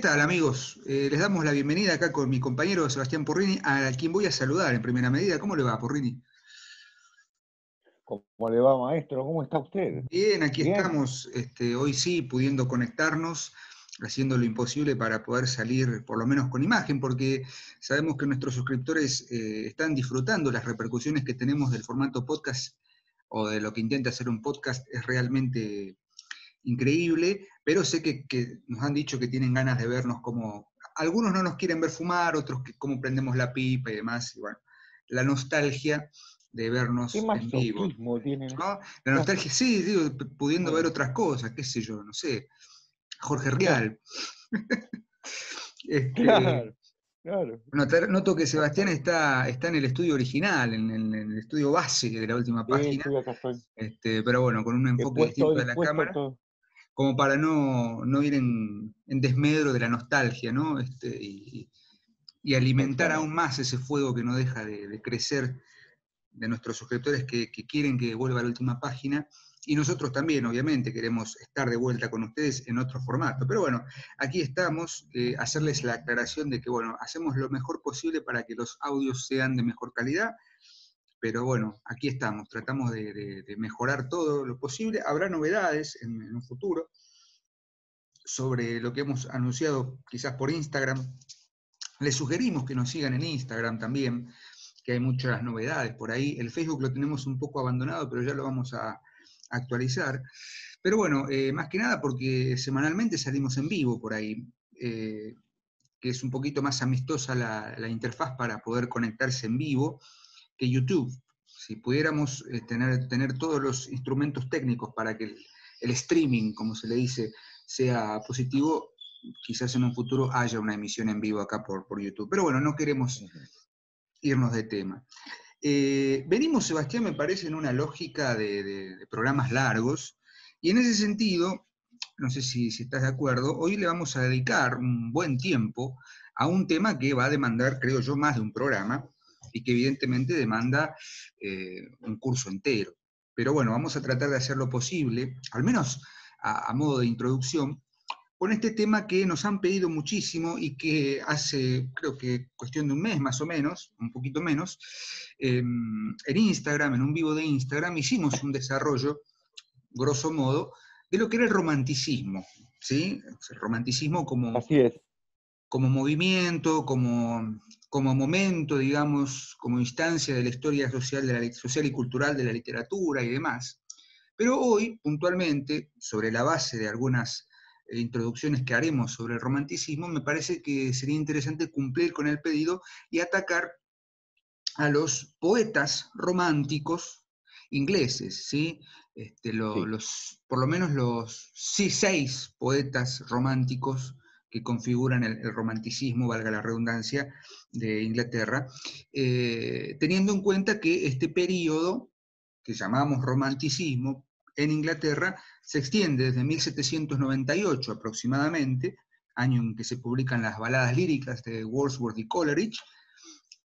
¿Qué tal amigos? Eh, les damos la bienvenida acá con mi compañero Sebastián Porrini, a quien voy a saludar en primera medida. ¿Cómo le va, Porrini? ¿Cómo le va, maestro? ¿Cómo está usted? Bien, aquí estamos, este, hoy sí, pudiendo conectarnos, haciendo lo imposible para poder salir por lo menos con imagen, porque sabemos que nuestros suscriptores eh, están disfrutando las repercusiones que tenemos del formato podcast o de lo que intenta hacer un podcast, es realmente increíble, pero sé que, nos han dicho que tienen ganas de vernos como, algunos no nos quieren ver fumar, otros que cómo prendemos la pipa y demás, y bueno, la nostalgia de vernos en vivo. La nostalgia, sí, digo, pudiendo ver otras cosas, qué sé yo, no sé, Jorge Rial. este, claro, claro. Noto, que Sebastián está, está en el estudio original, en, el estudio base de la última página. Este, pero bueno, con un enfoque distinto de la cámara como para no, ir en, desmedro de la nostalgia, ¿no? Este, y, alimentar aún más ese fuego que no deja de, crecer de nuestros suscriptores que, quieren que vuelva a la última página. Y nosotros también, obviamente, queremos estar de vuelta con ustedes en otro formato. Pero bueno, aquí estamos, eh, hacerles la aclaración de que, bueno, hacemos lo mejor posible para que los audios sean de mejor calidad pero bueno, aquí estamos, tratamos de, mejorar todo lo posible. Habrá novedades en, un futuro sobre lo que hemos anunciado quizás por Instagram. Les sugerimos que nos sigan en Instagram también, que hay muchas novedades por ahí. El Facebook lo tenemos un poco abandonado, pero ya lo vamos a actualizar. Pero bueno, eh, más que nada porque semanalmente salimos en vivo por ahí, eh, que es un poquito más amistosa la interfaz para poder conectarse en vivo que YouTube. Si pudiéramos eh, tener, tener todos los instrumentos técnicos para que el, streaming, como se le dice, sea positivo, quizás en un futuro haya una emisión en vivo acá por, por YouTube. Pero bueno, no queremos irnos de tema. Eh, venimos, Sebastián, me parece, en una lógica de, programas largos, y en ese sentido, no sé si, si, estás de acuerdo, hoy le vamos a dedicar un buen tiempo a un tema que va a demandar, creo yo, más de un programa, y que evidentemente demanda eh, un curso entero. Pero bueno, vamos a tratar de hacer lo posible, al menos a, modo de introducción, con este tema que nos han pedido muchísimo y que hace, creo que cuestión de un mes más o menos, un poquito menos, em, en Instagram, en un vivo de Instagram, hicimos un desarrollo, grosso modo, de lo que era el romanticismo, ¿sí? El romanticismo como, Así es. Como movimiento, como como momento, digamos, como instancia de la historia social, de la, social y cultural de la literatura y demás. Pero hoy, puntualmente, sobre la base de algunas eh, introducciones que haremos sobre el romanticismo, me parece que sería interesante cumplir con el pedido y atacar a los poetas románticos ingleses, ¿sí? Este, Los, por lo menos los sí, seis poetas románticos que configuran el, romanticismo, valga la redundancia, de Inglaterra, eh, teniendo en cuenta que este periodo, que llamamos romanticismo, en Inglaterra se extiende desde 1798 aproximadamente, año en que se publican las baladas líricas de Wordsworth y Coleridge,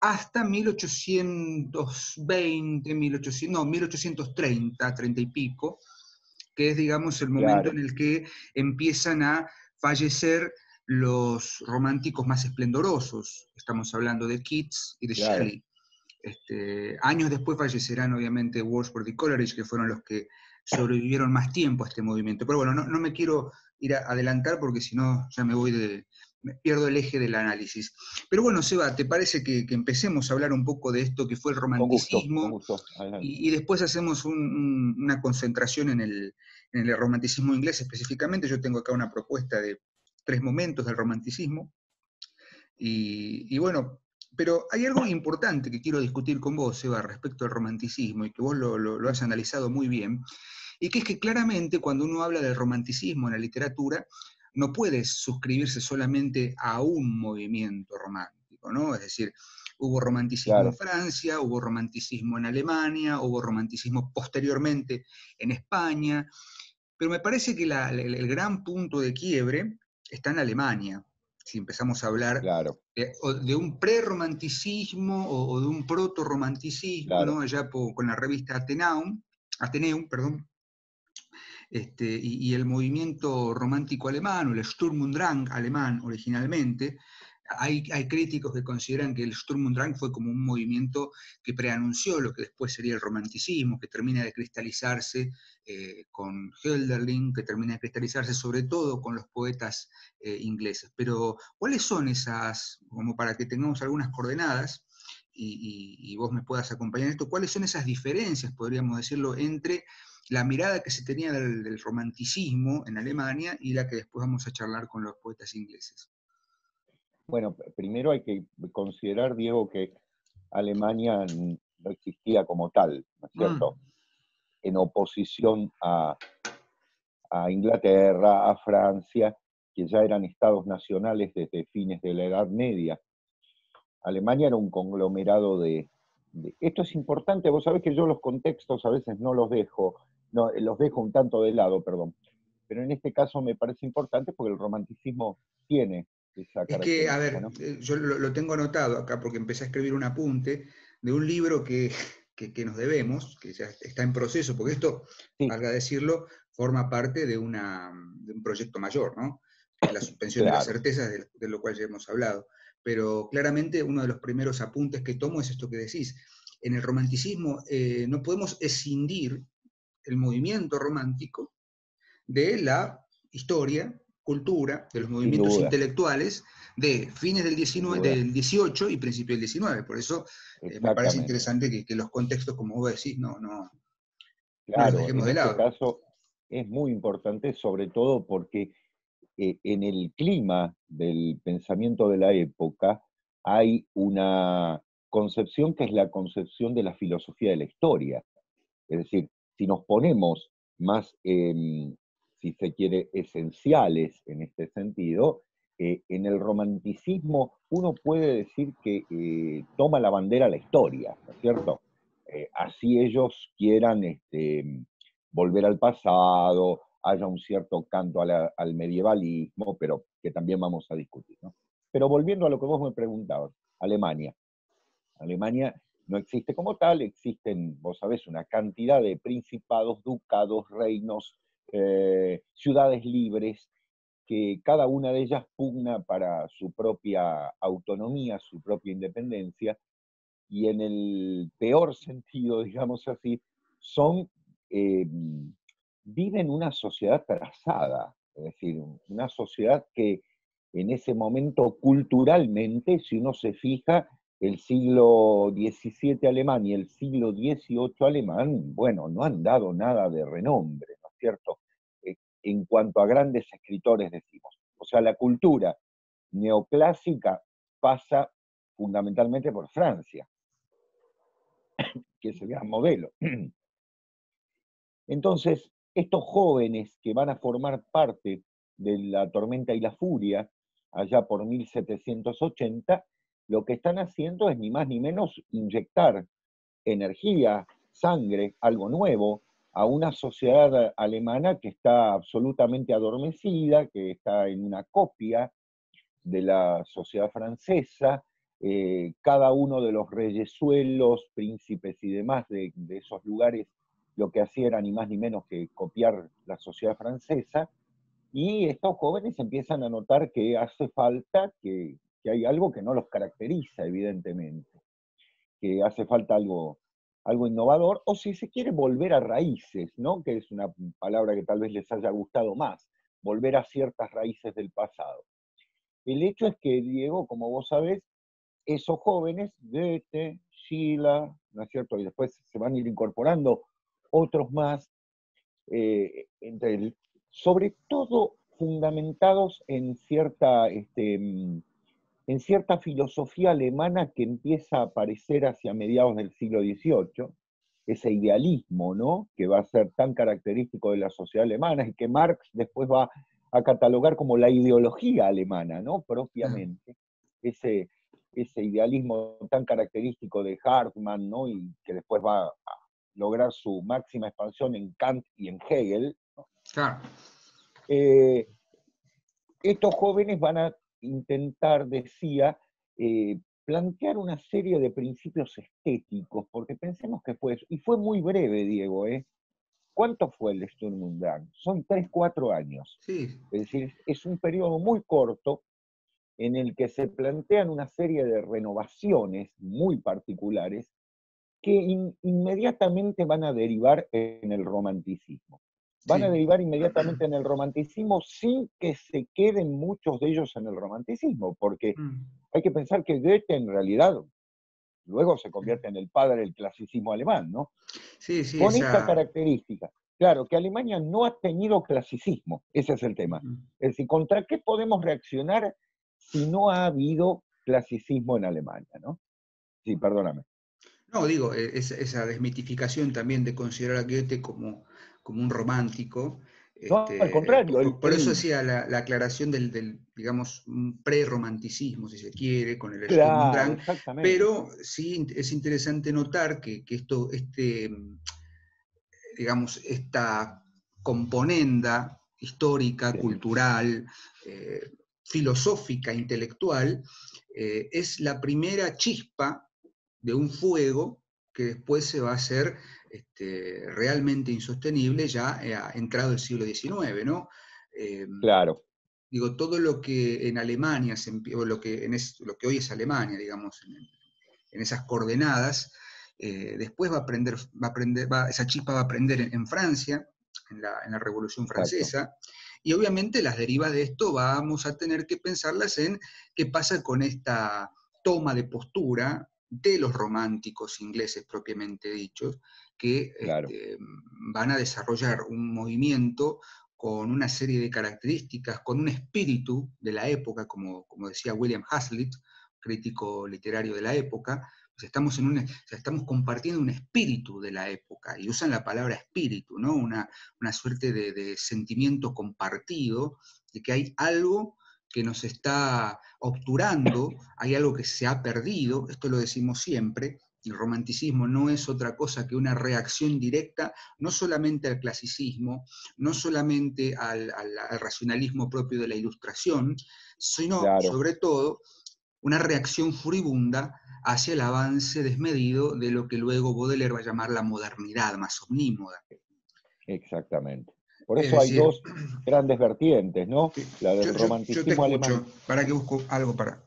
hasta 1820, 1800, no, 1830, 30 y pico, que es, digamos, el momento en el que empiezan a fallecer los románticos más esplendorosos. Estamos hablando de Keats y de Shelley. Este, años después fallecerán obviamente Wordsworth y Coleridge, que fueron los que sobrevivieron más tiempo a este movimiento. Pero bueno, no, me quiero ir a adelantar porque si no ya me voy de, me pierdo el eje del análisis. Pero bueno, Seba, ¿te parece que, empecemos a hablar un poco de esto que fue el romanticismo? Y, después hacemos una concentración en el, en el romanticismo inglés específicamente. Yo tengo acá una propuesta de tres momentos del romanticismo. Y, bueno, pero hay algo importante que quiero discutir con vos, Eva, respecto al romanticismo, y que vos lo, has analizado muy bien, y que es que claramente cuando uno habla del romanticismo en la literatura, no puedes suscribirse solamente a un movimiento romántico, ¿no? Es decir, hubo romanticismo en Francia, hubo romanticismo en Alemania, hubo romanticismo posteriormente en España, pero me parece que el gran punto de quiebre está en Alemania. Si empezamos a hablar de, un pre-romanticismo o, de un proto-romanticismo, ¿no? allá con la revista Ateneum, Ateneum, perdón, este, y, el movimiento romántico alemán, o el Sturm und Drang alemán originalmente, hay, críticos que consideran que el Sturm und Drang fue como un movimiento que preanunció lo que después sería el romanticismo, que termina de cristalizarse eh, con Hölderlin, que termina de cristalizarse sobre todo con los poetas eh, ingleses. Pero, ¿cuáles son esas, como para que tengamos algunas coordenadas, y, vos me puedas acompañar en esto, cuáles son esas diferencias, podríamos decirlo, entre la mirada que se tenía del romanticismo en Alemania y la que después vamos a charlar con los poetas ingleses? Bueno, primero hay que considerar, Diego, que Alemania no existía como tal, ¿no es mm. cierto? En oposición a, Inglaterra, a Francia, que ya eran estados nacionales desde fines de la Edad Media. Alemania era un conglomerado de, Esto es importante, vos sabés que yo los contextos a veces no los dejo, no, los dejo un tanto de lado, perdón. Pero en este caso me parece importante porque el romanticismo tiene es que, a ver, eh, yo lo, tengo anotado acá porque empecé a escribir un apunte de un libro que, nos debemos, que ya está en proceso, porque esto, valga decirlo, forma parte de, una, un proyecto mayor, ¿no? La suspensión de las certezas, de, lo cual ya hemos hablado. Pero claramente uno de los primeros apuntes que tomo es esto que decís. En el romanticismo eh, no podemos escindir el movimiento romántico de la historia cultura, de los movimientos intelectuales de fines del, 19, del 18 y principios del 19. Por eso eh, me parece interesante que, los contextos, como vos decís, no, no, claro, en este caso es muy importante, sobre todo porque eh, en el clima del pensamiento de la época hay una concepción que es la concepción de la filosofía de la historia. Es decir, si nos ponemos más en si se quiere, esenciales en este sentido. Eh, en el romanticismo uno puede decir que eh, toma la bandera la historia, ¿no es cierto? Eh, así ellos quieran este, volver al pasado, haya un cierto canto al medievalismo, pero que también vamos a discutir. ¿no? Pero volviendo a lo que vos me preguntabas, Alemania. Alemania no existe como tal, existen, vos sabés, una cantidad de principados, ducados, reinos, eh, ciudades libres, que cada una de ellas pugna para su propia autonomía, su propia independencia, y en el peor sentido, digamos así, son, eh, viven una sociedad trazada, es decir, una sociedad que en ese momento culturalmente, si uno se fija, el siglo XVII alemán y el siglo XVIII alemán, bueno, no han dado nada de renombre, ¿no es cierto? en cuanto a grandes escritores decimos. O sea, la cultura neoclásica pasa fundamentalmente por Francia, que es el gran modelo. Entonces, estos jóvenes que van a formar parte de la tormenta y la furia, allá por 1780, lo que están haciendo es ni más ni menos inyectar energía, sangre, algo nuevo, a una sociedad alemana que está absolutamente adormecida, que está en una copia de la sociedad francesa. Eh, cada uno de los reyesuelos, príncipes y demás de, esos lugares lo que hacía era ni más ni menos que copiar la sociedad francesa. Y estos jóvenes empiezan a notar que hace falta, que, que hay algo que no los caracteriza, evidentemente, que hace falta algo algo innovador, o si se quiere volver a raíces, ¿no? que es una palabra que tal vez les haya gustado más, volver a ciertas raíces del pasado. El hecho es que, Diego, como vos sabés, esos jóvenes, Goethe, Schiller, ¿no es cierto? Y después se van a ir incorporando otros más, eh, sobre todo fundamentados en cierta este, mm, en cierta filosofía alemana que empieza a aparecer hacia mediados del siglo XVIII, ese idealismo, ¿no? Que va a ser tan característico de la sociedad alemana y que Marx después va a catalogar como la ideología alemana, ¿no? Propiamente. Ese, ese idealismo tan característico de Hartmann, ¿no? Y que después va a lograr su máxima expansión en Kant y en Hegel. Eh, estos jóvenes van a intentar, decía, eh, plantear una serie de principios estéticos, porque pensemos que fue eso. Y fue muy breve, Diego, ¿eh? ¿cuánto fue el Sturm und Drang? Son 3, 4 años. Es decir, es un periodo muy corto en el que se plantean una serie de renovaciones muy particulares que inmediatamente van a derivar en el romanticismo. Van a derivar inmediatamente en el romanticismo sin que se queden muchos de ellos en el romanticismo, porque mm. hay que pensar que Goethe en realidad luego se convierte en el padre del clasicismo alemán, ¿no? Sí, sí. Con esta característica. Claro, que Alemania no ha tenido clasicismo, ese es el tema. Es decir, ¿contra qué podemos reaccionar si no ha habido clasicismo en Alemania, ¿no? Sí, perdóname. No, digo, e, esa desmitificación también de considerar a Goethe como, como un romántico. No, al este, contrario. Por, eso hacía la, aclaración del, digamos, un pre-romanticismo, si se quiere, con el claro, Pero sí es interesante notar que, esto, este, digamos, esta componenda histórica, cultural, eh, filosófica, intelectual, eh, es la primera chispa de un fuego que después se va a hacer este, realmente insostenible ya eh, entrado el siglo XIX, ¿no? Em, claro. Digo, todo lo que en Alemania, o lo que, en lo que hoy es Alemania, digamos, en, esas coordenadas, eh, después va a aprender, va a aprender esa chispa va a aprender en, Francia, en la, Revolución Francesa, y obviamente las derivas de esto vamos a tener que pensarlas en qué pasa con esta toma de postura de los románticos ingleses propiamente dichos, que este, van a desarrollar un movimiento con una serie de características, con un espíritu de la época, como, como decía William Hazlitt, crítico literario de la época, pues estamos, en un, estamos compartiendo un espíritu de la época, y usan la palabra espíritu, ¿no? una, suerte de, sentimiento compartido, de que hay algo que nos está obturando, hay algo que se ha perdido, esto lo decimos siempre, el romanticismo no es otra cosa que una reacción directa, no solamente al clasicismo, no solamente al, racionalismo propio de la ilustración, sino sobre todo una reacción furibunda hacia el avance desmedido de lo que luego Baudelaire va a llamar la modernidad más omnímoda. Exactamente. Por eso hay dos grandes vertientes, ¿no? La del romanticismo alemán. Para que busco algo para.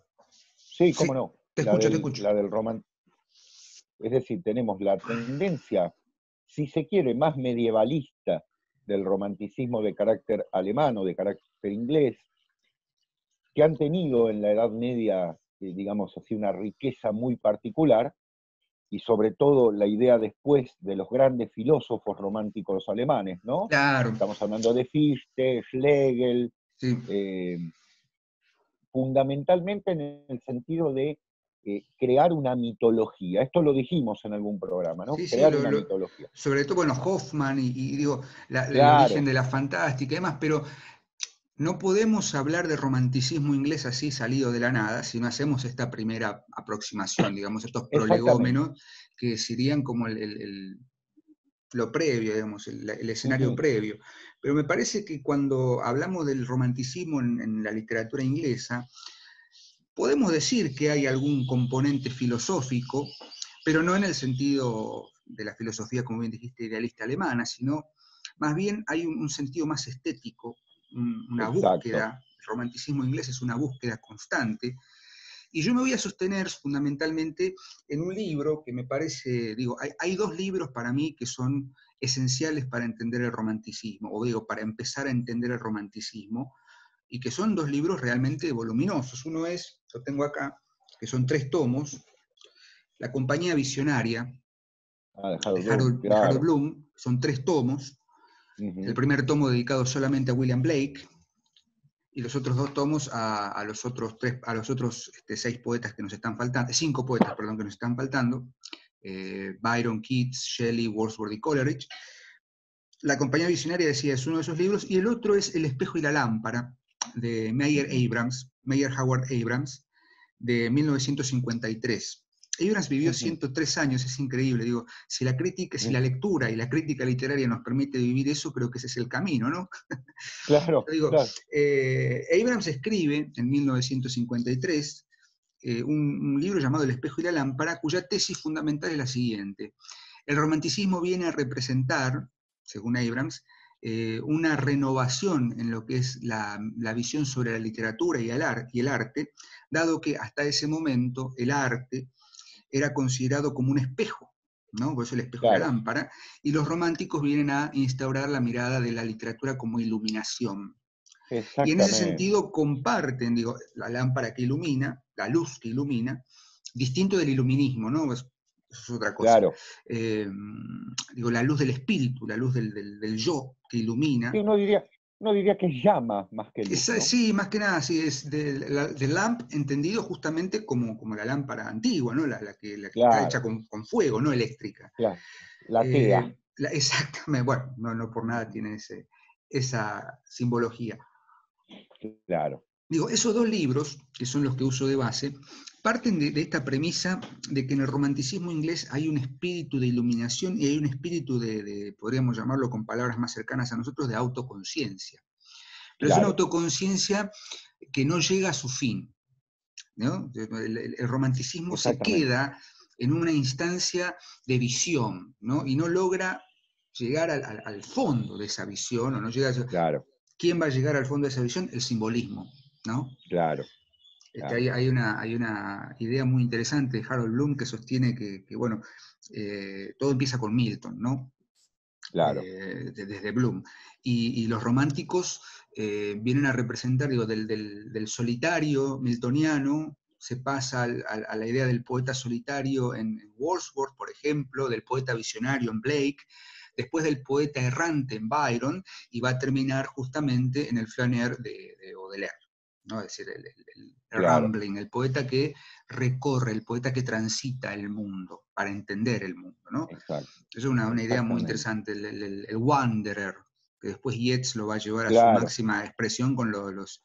Sí, cómo no. Te escucho, te escucho. La del roman... Es decir, tenemos la tendencia, si se quiere, más medievalista del romanticismo de carácter alemán o de carácter inglés, que han tenido en la Edad Media eh, digamos así, una riqueza muy particular, y sobre todo la idea después de los grandes filósofos románticos alemanes, ¿no? Claro. Estamos hablando de Fichte, Schlegel, eh, fundamentalmente en el sentido de crear una mitología. Esto lo dijimos en algún programa, ¿no? crear una mitología. Sobre todo, bueno, Hoffman y, digo, la, origen de la fantástica y demás, pero no podemos hablar de romanticismo inglés así salido de la nada si no hacemos esta primera aproximación, digamos, estos prolegómenos que serían como el, lo previo, digamos, el, escenario previo. Pero me parece que cuando hablamos del romanticismo en, la literatura inglesa, podemos decir que hay algún componente filosófico, pero no en el sentido de la filosofía, como bien dijiste, idealista alemana, sino más bien hay un sentido más estético, una búsqueda, el romanticismo inglés es una búsqueda constante, y yo me voy a sostener fundamentalmente en un libro que me parece, digo, hay, dos libros para mí que son esenciales para entender el romanticismo, o digo, para empezar a entender el romanticismo, y que son dos libros realmente voluminosos. Uno es, lo tengo acá, que son tres tomos, La compañía visionaria, ah, de Harold Bloom, son tres tomos, el primer tomo dedicado solamente a William Blake y los otros dos tomos a, los otros, tres, a los otros este, seis poetas que nos están faltando, cinco poetas, perdón, que nos están faltando, eh, Byron, Keats, Shelley, Wordsworth y Coleridge. La compañía visionaria decía es uno de esos libros y el otro es El espejo y la lámpara de Meyer Abrams, Meyer Howard Abrams, de 1953. Abrams vivió 103 años, es increíble. Digo, si la crítica, si la lectura y la crítica literaria nos permite vivir eso, creo que ese es el camino, ¿no? Claro. digo, eh, Abrams escribe en 1953 eh, un, libro llamado El espejo y la lámpara, cuya tesis fundamental es la siguiente. El romanticismo viene a representar según Abrams, eh, una renovación en lo que es la, visión sobre la literatura y el, y el arte, dado que hasta ese momento el arte era considerado como un espejo, ¿no? Por eso el espejo de la lámpara, y los románticos vienen a instaurar la mirada de la literatura como iluminación. Y en ese sentido comparten, digo, la lámpara que ilumina, la luz que ilumina, distinto del iluminismo, ¿no? Eso es otra cosa. Claro. Eh, digo, la luz del espíritu, la luz del, yo que ilumina. Sí, uno diría, no diría que llama más que luz, Sí, más que nada, sí, es del, lamp entendido justamente como, como la lámpara antigua, ¿no? La, que, está hecha con, fuego, no eléctrica. Claro. La eh, tea. exactamente, bueno, no, no por nada tiene ese, esa simbología. Claro. Digo, esos dos libros, que son los que uso de base, parten de, esta premisa de que en el romanticismo inglés hay un espíritu de iluminación y hay un espíritu de, podríamos llamarlo con palabras más cercanas a nosotros, de autoconciencia. Pero es una autoconciencia que no llega a su fin. El, romanticismo se queda en una instancia de visión y no logra llegar al, fondo de esa visión o no llega a... Claro. ¿Quién va a llegar al fondo de esa visión? El simbolismo. ¿no? Claro. Este, hay, una, hay, una, idea muy interesante de Harold Bloom que sostiene que, bueno, eh, todo empieza con Milton, ¿no? Claro. Eh, desde Bloom. Y, los románticos eh, vienen a representar, digo, del, solitario miltoniano, se pasa a, la idea del poeta solitario en, Wordsworth, por ejemplo, del poeta visionario en Blake, después del poeta errante en Byron, y va a terminar justamente en el flaner de, de Baudelaire. ¿no? Es decir, el, rambling, el poeta que recorre, el poeta que transita el mundo para entender el mundo, ¿no? Es una, idea muy interesante, el, wanderer, que después Yeats lo va a llevar a su máxima expresión con los,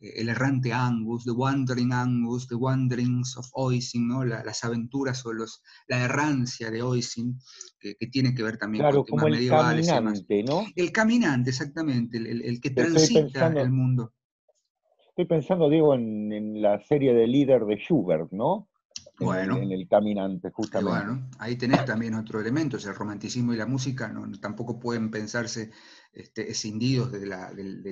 eh, el errante Angus, The Wandering Angus, The Wanderings of Oisin, ¿no? las aventuras o los, la errancia de Oisin, que, tiene que ver también con temas como el Caminante, ¿no? El caminante, exactamente, el, que transita el mundo. Estoy pensando, Diego, en, la serie de líder de Schubert, ¿no? Bueno. En, el caminante, justamente. Bueno, ahí tenés también otro elemento, el romanticismo y la música no, tampoco pueden pensarse este, escindidos del,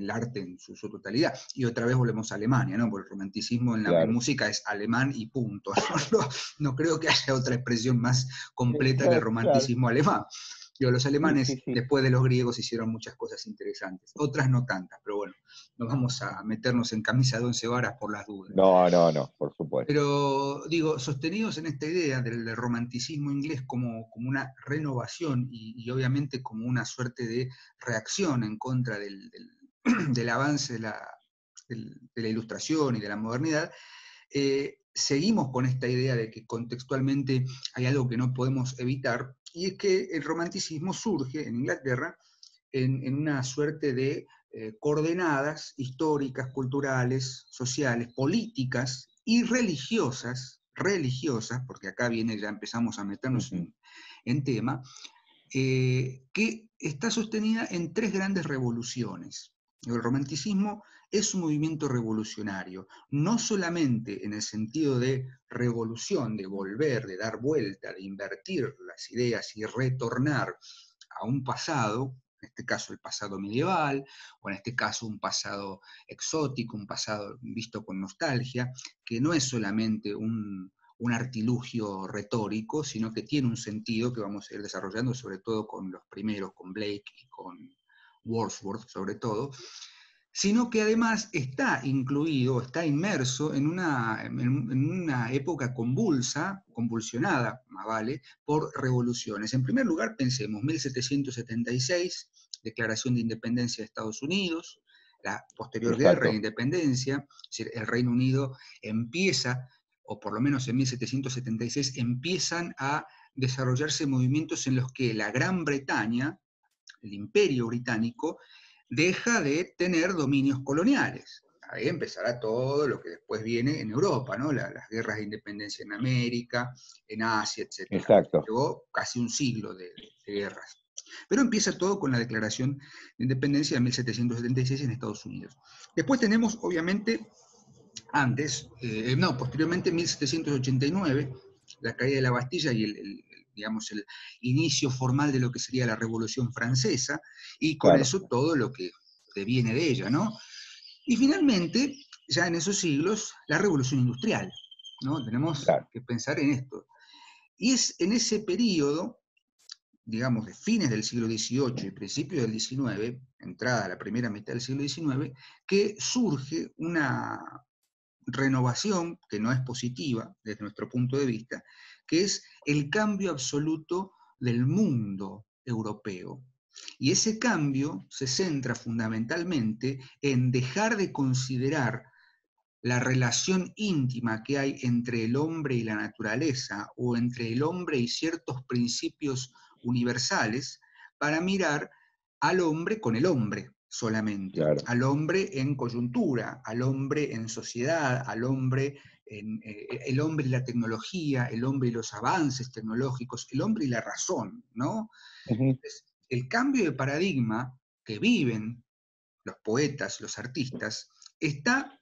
arte en su, totalidad. Y otra vez volvemos a Alemania, ¿no? Porque el romanticismo en la música es alemán y punto. No, creo que haya otra expresión más completa que el romanticismo alemán los alemanes, después de los griegos, hicieron muchas cosas interesantes. Otras no tantas, pero bueno, no vamos a meternos en camisa de once varas por las dudas. No, no, no, por supuesto. Pero digo, sostenidos en esta idea del, romanticismo inglés como, como una renovación y, obviamente como una suerte de reacción en contra del, avance de la, ilustración y de la modernidad, eh, seguimos con esta idea de que contextualmente hay algo que no podemos evitar, y es que el romanticismo surge en Inglaterra en, una suerte de eh, coordenadas históricas, culturales, sociales, políticas y religiosas, religiosas, porque acá viene, ya empezamos a meternos en, tema, eh, que está sostenida en tres grandes revoluciones. El romanticismo es un movimiento revolucionario, no solamente en el sentido de revolución, de volver, de dar vuelta, de invertir las ideas y retornar a un pasado, en este caso el pasado medieval, o en este caso un pasado exótico, un pasado visto con nostalgia, que no es solamente un, un artilugio retórico, sino que tiene un sentido que vamos a ir desarrollando, sobre todo con los primeros, con Blake y con Wordsworth sobre todo, sino que además está incluido, está inmerso en una, en una época convulsa, convulsionada, más vale, por revoluciones. En primer lugar, pensemos, 1776, Declaración de Independencia de Estados Unidos, la posterior guerra de independencia, es decir, el Reino Unido empieza, o por lo menos en 1776, empiezan a desarrollarse movimientos en los que la Gran Bretaña, el imperio británico, deja de tener dominios coloniales. Ahí empezará todo lo que después viene en Europa, ¿no? las guerras de independencia en América, en Asia, etc. Exacto. Llevó casi un siglo de, guerras. Pero empieza todo con la Declaración de Independencia de 1776 en Estados Unidos. Después tenemos, obviamente, antes, eh, no, posteriormente 1789, la caída de la Bastilla y el, digamos, el inicio formal de lo que sería la Revolución Francesa, y con eso todo lo que viene de ella, ¿no? Y finalmente, ya en esos siglos, la Revolución Industrial, ¿no? Tenemos que pensar en esto. Y es en ese periodo, digamos, de fines del siglo XVIII y principios del XIX, entrada a la primera mitad del siglo XIX, que surge una renovación que no es positiva desde nuestro punto de vista, que es el cambio absoluto del mundo europeo. Y ese cambio se centra fundamentalmente en dejar de considerar la relación íntima que hay entre el hombre y la naturaleza o entre el hombre y ciertos principios universales para mirar al hombre con el hombre solamente, al hombre en coyuntura, al hombre en sociedad, al hombre en eh, el hombre y la tecnología, el hombre y los avances tecnológicos, el hombre y la razón, ¿no? el cambio de paradigma que viven los poetas, los artistas, está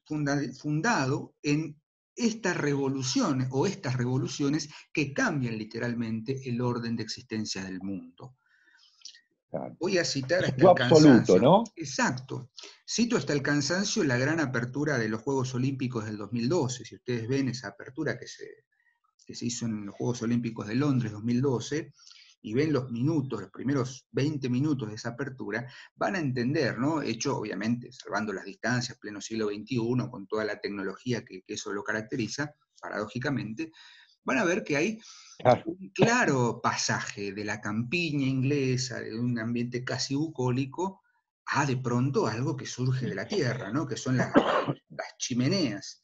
fundado en estas revoluciones o estas revoluciones que cambian literalmente el orden de existencia del mundo. Voy a citar hasta el cansancio. ¿no? Exacto. Cito hasta el cansancio la gran apertura de los Juegos Olímpicos del 2012. Si ustedes ven esa apertura que se, que se hizo en los Juegos Olímpicos de Londres 2012, y ven los minutos, los primeros 20 minutos de esa apertura, van a entender, ¿no? Hecho, obviamente, salvando las distancias, pleno siglo XXI, con toda la tecnología que, eso lo caracteriza, paradójicamente, van a ver que hay un claro pasaje de la campiña inglesa, de un ambiente casi bucólico, a de pronto algo que surge de la tierra, ¿no? que son las chimeneas.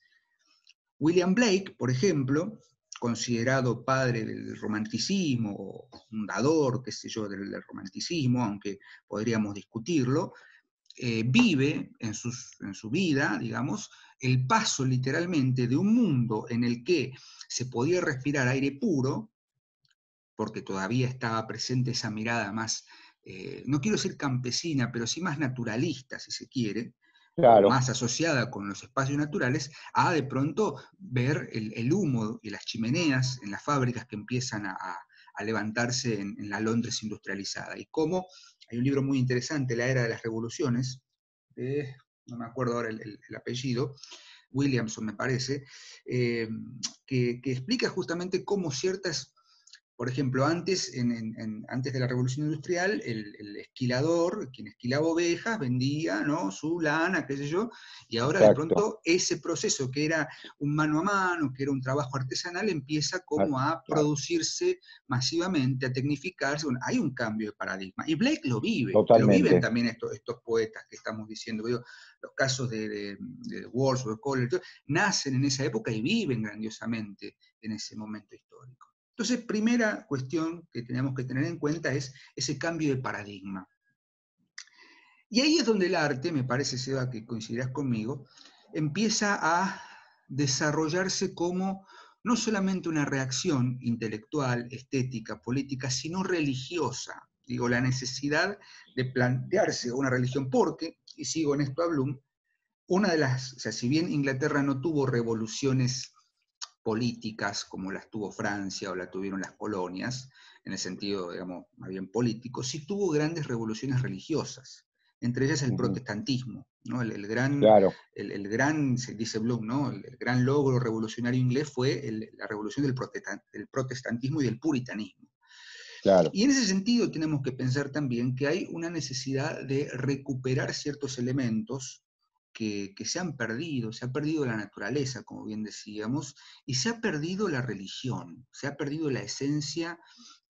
William Blake, por ejemplo, considerado padre del romanticismo, fundador, qué sé yo, del, romanticismo, aunque podríamos discutirlo, eh, vive en, en su vida, digamos, el paso literalmente de un mundo en el que se podía respirar aire puro, porque todavía estaba presente esa mirada más, eh, no quiero decir campesina, pero sí más naturalista, si se quiere, más asociada con los espacios naturales, a de pronto ver el, humo y las chimeneas en las fábricas que empiezan a, levantarse en, la Londres industrializada. Y cómo, hay un libro muy interesante, La Era de las Revoluciones, no me acuerdo ahora el, apellido, Williamson me parece, eh, que, que explica justamente cómo ciertas por ejemplo, antes, antes de la revolución industrial, el, esquilador, quien esquilaba ovejas, vendía ¿no? su lana, qué sé yo, y ahora de pronto ese proceso que era un mano a mano, que era un trabajo artesanal, empieza como a producirse masivamente, a tecnificarse. hay un cambio de paradigma. Y Blake lo vive, lo viven también estos, estos poetas que estamos diciendo. los casos de, de, de Wordsworth, College, nacen en esa época y viven grandiosamente en ese momento histórico. Entonces, primera cuestión que tenemos que tener en cuenta es ese cambio de paradigma. Y ahí es donde el arte, me parece, Seba, que coincidirás conmigo, empieza a desarrollarse como no solamente una reacción intelectual, estética, política, sino religiosa. Digo, la necesidad de plantearse una religión, porque, y sigo en esto a Bloom, una de las, o sea, si bien Inglaterra no tuvo revoluciones políticas como las tuvo Francia o la tuvieron las colonias, en el sentido, digamos, más bien político, sí tuvo grandes revoluciones religiosas, entre ellas el protestantismo, ¿no? El, gran, el, gran, se dice Bloom, ¿no? El, gran logro revolucionario inglés fue la revolución del, del, protestantismo y del puritanismo. Claro. Y en ese sentido tenemos que pensar también que hay una necesidad de recuperar ciertos elementos que, se han perdido, se ha perdido la naturaleza, como bien decíamos, y se ha perdido la religión, se ha perdido la esencia,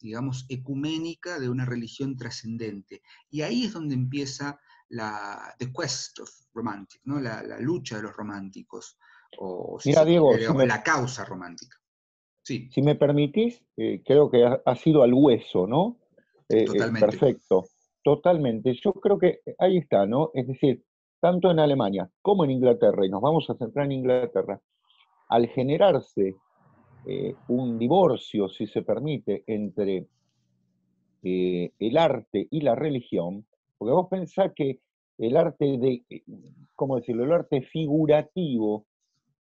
digamos, ecuménica de una religión trascendente. Y ahí es donde empieza la the quest of romantic, ¿no? la, lucha de los románticos, o Mira, Diego, la causa romántica. Sí. Si me permitís, eh, creo que ha, sido al hueso, ¿no? Eh, eh, Totalmente. perfecto. Totalmente. Yo creo que ahí está, ¿no? Es decir, tanto en Alemania como en Inglaterra, y nos vamos a centrar en Inglaterra, al generarse eh, un divorcio, si se permite, entre eh, el arte y la religión, porque vos pensás que el arte de, ¿cómo decirlo? El arte figurativo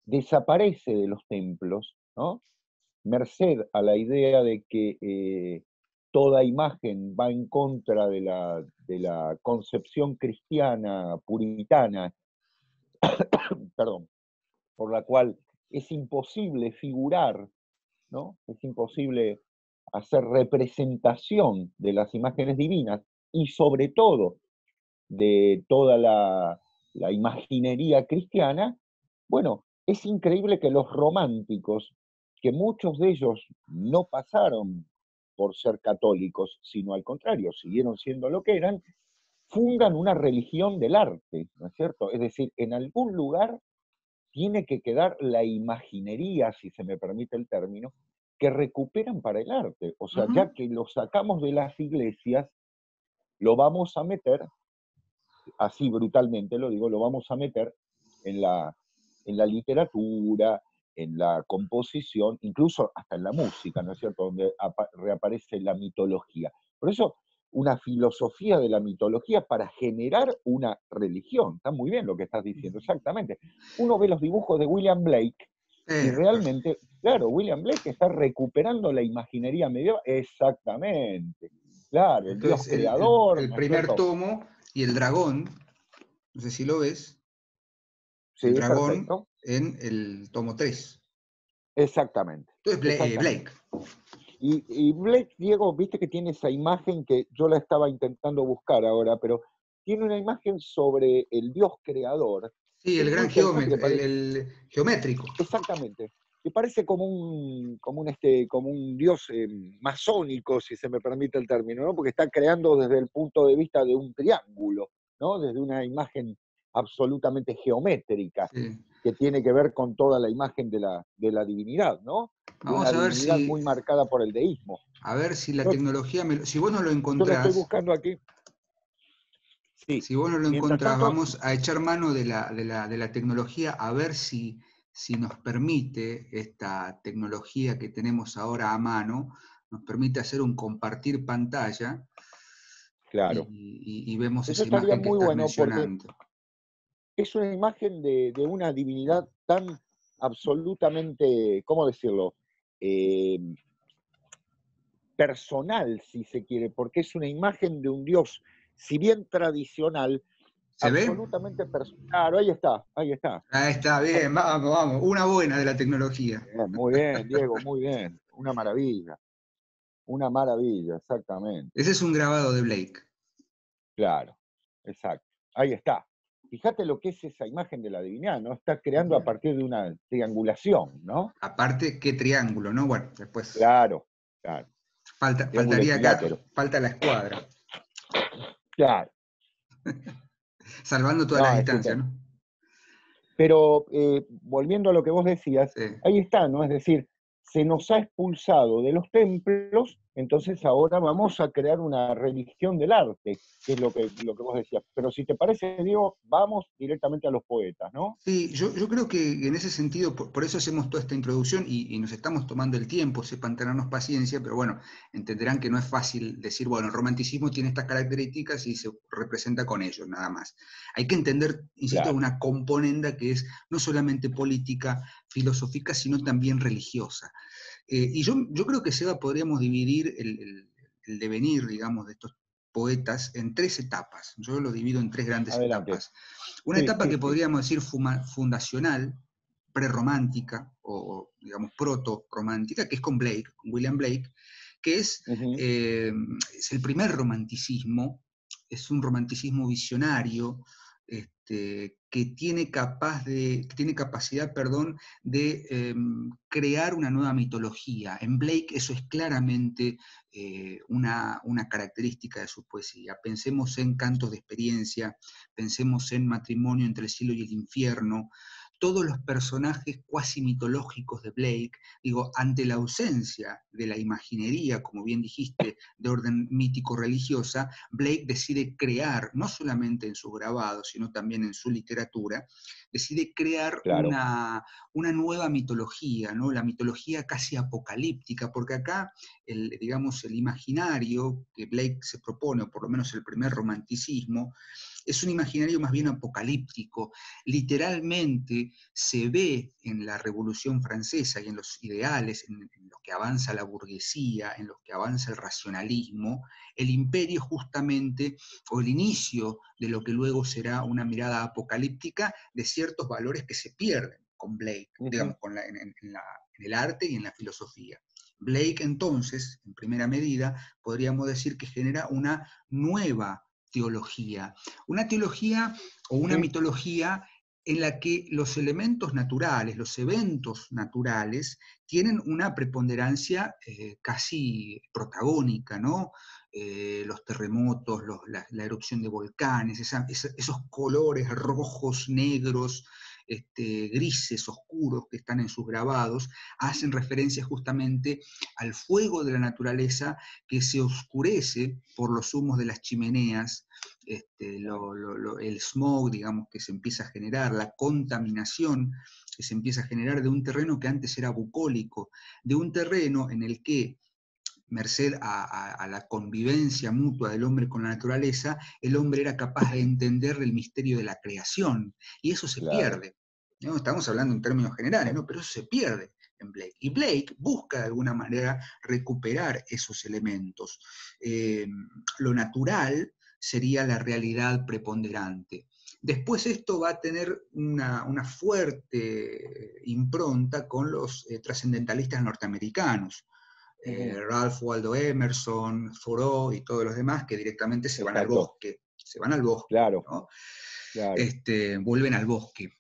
desaparece de los templos, ¿no? merced a la idea de que eh, toda imagen va en contra de la, de la concepción cristiana puritana, perdón, por la cual es imposible figurar, ¿no? Es imposible hacer representación de las imágenes divinas y sobre todo de toda la, la imaginería cristiana, bueno, es increíble que los románticos, que muchos de ellos no pasaron por ser católicos, sino al contrario, siguieron siendo lo que eran, fundan una religión del arte, ¿no es cierto? Es decir, en algún lugar tiene que quedar la imaginería, si se me permite el término, que recuperan para el arte. O sea, ya que lo sacamos de las iglesias, lo vamos a meter, así brutalmente lo digo, lo vamos a meter en la, en la literatura, en la composición, incluso hasta en la música, ¿no es cierto?, donde reaparece la mitología. Por eso una filosofía de la mitología para generar una religión. Está muy bien lo que estás diciendo, exactamente. Uno ve los dibujos de William Blake y realmente, claro, William Blake está recuperando la imaginería medieval. Exactamente. Claro, el dios creador. El, primer tomo y el dragón, no sé si lo ves. Sí, el dragón en el tomo 3. Exactamente. Entonces, Blake. Y, Blake, Diego, viste que tiene esa imagen que yo la estaba intentando buscar ahora, pero tiene una imagen sobre el dios creador. Sí, el gran geómetro, el, geométrico. Exactamente. Que parece como un, como un, este, como un dios eh, masónico, si se me permite el término, ¿no? Porque está creando desde el punto de vista de un triángulo, ¿no? Desde una imagen absolutamente geométrica, que tiene que ver con toda la imagen de la, de la divinidad, ¿no? Vamos a ver si... muy marcada por el deísmo. A ver si la tecnología, si vos no lo encontrás... Yo lo estoy buscando aquí. Sí. Si vos no lo encontrás, vamos a echar mano de la, de la, de la tecnología a ver si, si nos permite esta tecnología que tenemos ahora a mano, nos permite hacer un compartir pantalla. Claro. Y, vemos esa imagen que muy estás mencionando. Es una imagen de, de una divinidad tan absolutamente, ¿cómo decirlo? Eh, personal, si se quiere, porque es una imagen de un Dios, si bien tradicional, absolutamente personal. Claro, ahí está, ahí está. Ahí está, bien, vamos, vamos, una buena de la tecnología. muy bien, Diego, muy bien, una maravilla. Una maravilla, exactamente. Ese es un grabado de Blake. Claro, exacto. Ahí está fíjate lo que es esa imagen de la divinidad, ¿no? Está creando a partir de una triangulación, ¿no? Aparte, ¿qué triángulo, no? Bueno, después. Claro, claro. Falta, faltaría acá, falta la escuadra. Claro. Salvando toda la distancia, ¿no? Pero eh, volviendo a lo que vos decías, ahí está, ¿no? Es decir, se nos ha expulsado de los templos entonces ahora vamos a crear una religión del arte, que es lo que, lo que vos decías. Pero si te parece, Diego, vamos directamente a los poetas, ¿no? Sí, yo, creo que en ese sentido, por, eso hacemos toda esta introducción y, nos estamos tomando el tiempo, sepan tenernos paciencia, pero bueno, entenderán que no es fácil decir, bueno, el romanticismo tiene estas características y se representa con ellos, nada más. Hay que entender, insisto, una componenda que es no solamente política, filosófica, sino también religiosa. Eh, y yo, yo, creo que Seba podríamos dividir el, devenir, digamos, de estos poetas en tres etapas. Yo lo divido en tres grandes etapas. Una etapa que podríamos decir fundacional, prerromántica o, digamos, proto-romántica, que es con Blake, con William Blake, que es, eh, es el primer romanticismo, es un romanticismo visionario, este, que tiene, capaz de, tiene capacidad perdón, de em, crear una nueva mitología. En Blake eso es claramente eh, una, una, característica de su poesía. Pensemos en cantos de experiencia, pensemos en matrimonio entre el cielo y el infierno, todos los personajes cuasi mitológicos de Blake, digo, ante la ausencia de la imaginería, como bien dijiste, de orden mítico-religiosa, Blake decide crear, no solamente en sus grabados, sino también en su literatura, decide crear una, una, nueva mitología, ¿no? la mitología casi apocalíptica, porque acá, el, digamos, el imaginario que Blake se propone, o por lo menos el primer romanticismo, es un imaginario más bien apocalíptico. Literalmente se ve en la Revolución Francesa y en los ideales, en, los que avanza la burguesía, en los que avanza el racionalismo, el imperio justamente, o el inicio de lo que luego será una mirada apocalíptica de ciertos valores que se pierden con Blake, digamos, en el arte y en la filosofía. Blake entonces, en primera medida, podríamos decir que genera una nueva teología, una teología o una mitología en la que los elementos naturales, los eventos naturales, tienen una preponderancia eh, casi protagónica, ¿no? Eh, los terremotos, la, erupción de volcanes, esos colores rojos, negros, este, grises, oscuros que están en sus grabados, hacen referencia justamente al fuego de la naturaleza que se oscurece por los humos de las chimeneas, este, el smog, digamos, que se empieza a generar, la contaminación que se empieza a generar de un terreno que antes era bucólico, de un terreno en el que merced a, la convivencia mutua del hombre con la naturaleza, el hombre era capaz de entender el misterio de la creación, y eso se pierde. ¿no? Estamos hablando en términos generales, ¿no? pero eso se pierde en Blake. Y Blake busca de alguna manera recuperar esos elementos. Eh, lo natural sería la realidad preponderante. Después esto va a tener una, fuerte impronta con los eh, trascendentalistas norteamericanos. Eh, Ralph Waldo Emerson, Thoreau y todos los demás que directamente se van al bosque, se van al bosque, claro, Este, vuelven al bosque.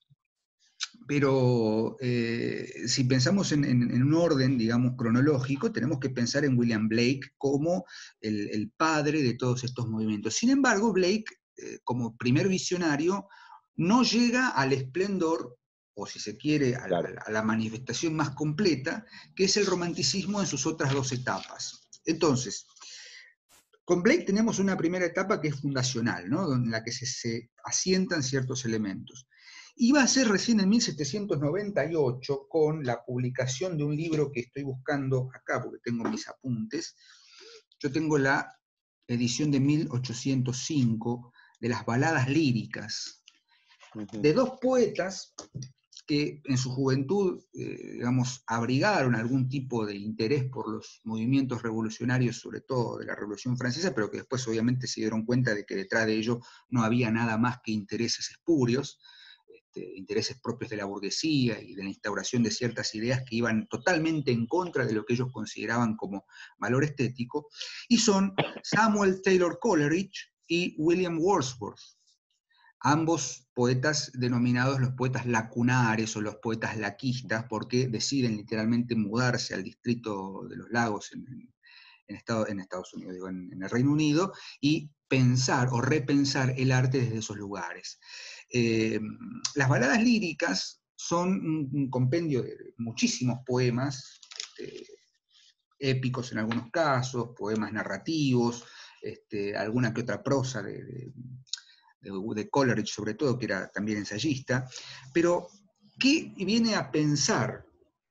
Pero eh, si pensamos en, un orden, digamos, cronológico, tenemos que pensar en William Blake como el, padre de todos estos movimientos. Sin embargo, Blake, eh, como primer visionario, no llega al esplendor o si se quiere, a, la, manifestación más completa, que es el romanticismo en sus otras dos etapas. Entonces, con Blake tenemos una primera etapa que es fundacional, ¿no? en la que se, asientan ciertos elementos. Va a ser recién en 1798 con la publicación de un libro que estoy buscando acá, porque tengo mis apuntes. Yo tengo la edición de 1805 de las baladas líricas, de dos poetas que en su juventud, eh, digamos, abrigaron algún tipo de interés por los movimientos revolucionarios, sobre todo de la Revolución Francesa, pero que después obviamente se dieron cuenta de que detrás de ello no había nada más que intereses espurios, este, intereses propios de la burguesía y de la instauración de ciertas ideas que iban totalmente en contra de lo que ellos consideraban como valor estético, y son Samuel Taylor Coleridge y William Wordsworth ambos poetas denominados los poetas lacunares o los poetas laquistas, porque deciden literalmente mudarse al distrito de los lagos en, Estados Unidos, digo, en, el Reino Unido, y pensar o repensar el arte desde esos lugares. Eh, las baladas líricas son un, compendio de muchísimos poemas, este, épicos en algunos casos, poemas narrativos, este, alguna que otra prosa de de, Coleridge sobre todo, que era también ensayista, pero ¿qué viene a pensar,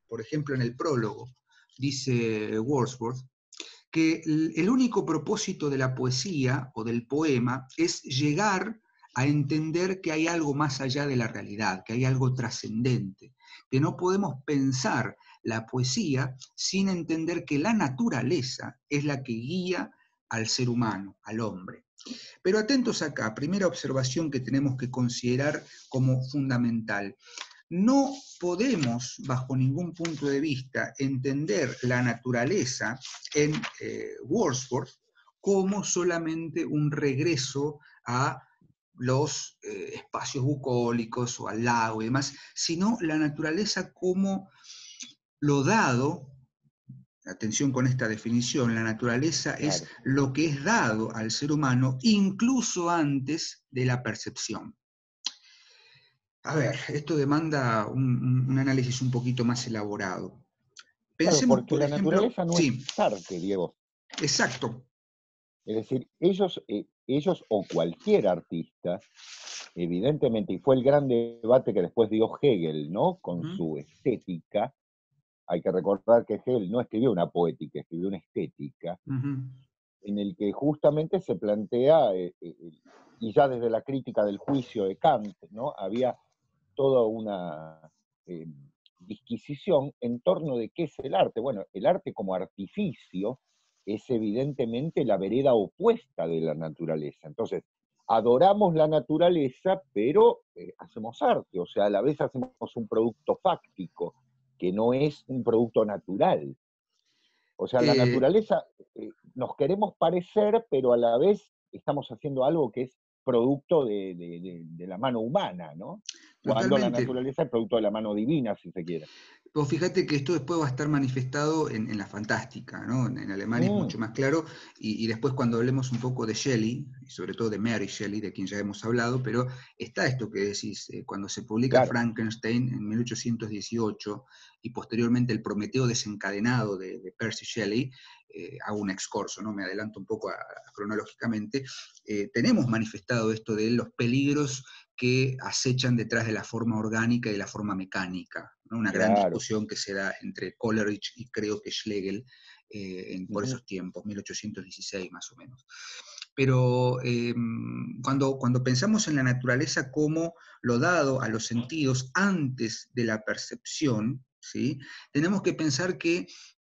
por ejemplo, en el prólogo? Dice Wordsworth, que el único propósito de la poesía o del poema es llegar a entender que hay algo más allá de la realidad, que hay algo trascendente, que no podemos pensar la poesía sin entender que la naturaleza es la que guía al ser humano, al hombre. Pero atentos acá, primera observación que tenemos que considerar como fundamental. No podemos, bajo ningún punto de vista, entender la naturaleza en eh, Wordsworth como solamente un regreso a los eh, espacios bucólicos o al lago y demás, sino la naturaleza como lo dado atención con esta definición, la naturaleza es lo que es dado al ser humano incluso antes de la percepción. A ver, esto demanda un, análisis un poquito más elaborado. Pensemos, porque la naturaleza no es arte, Diego. Exacto. Es decir, ellos, eh, ellos o cualquier artista, evidentemente, y fue el gran debate que después dio Hegel, ¿no? Con su estética, hay que recordar que Hegel no escribió una poética, escribió una estética, en el que justamente se plantea eh, eh, y ya desde la crítica del juicio de Kant, ¿no? Había toda una eh, disquisición en torno de qué es el arte. Bueno, el arte como artificio es evidentemente la vereda opuesta de la naturaleza. Entonces, adoramos la naturaleza, pero eh, hacemos arte, o sea, a la vez hacemos un producto fáctico, que no es un producto natural. O sea, la eh, naturaleza, eh, nos queremos parecer, pero a la vez estamos haciendo algo que es producto de, la mano humana, ¿no? Cuando la naturaleza es producto de la mano divina, si se quiere. Pues fíjate que esto después va a estar manifestado en, la fantástica, ¿no? En, Alemania es mm. mucho más claro, y, después cuando hablemos un poco de Shelley, y sobre todo de Mary Shelley, de quien ya hemos hablado, pero está esto que decís, eh, cuando se publica Frankenstein en 1818 y posteriormente el Prometeo desencadenado de, Percy Shelley, eh, hago un excurso, ¿no? me adelanto un poco cronológicamente, eh, tenemos manifestado esto de los peligros que acechan detrás de la forma orgánica y de la forma mecánica. Una gran discusión que se da entre Coleridge y creo que Schlegel eh, por esos tiempos, 1816 más o menos. Pero cuando, cuando pensamos en la naturaleza como lo dado a los sentidos antes de la percepción, ¿sí? tenemos que pensar que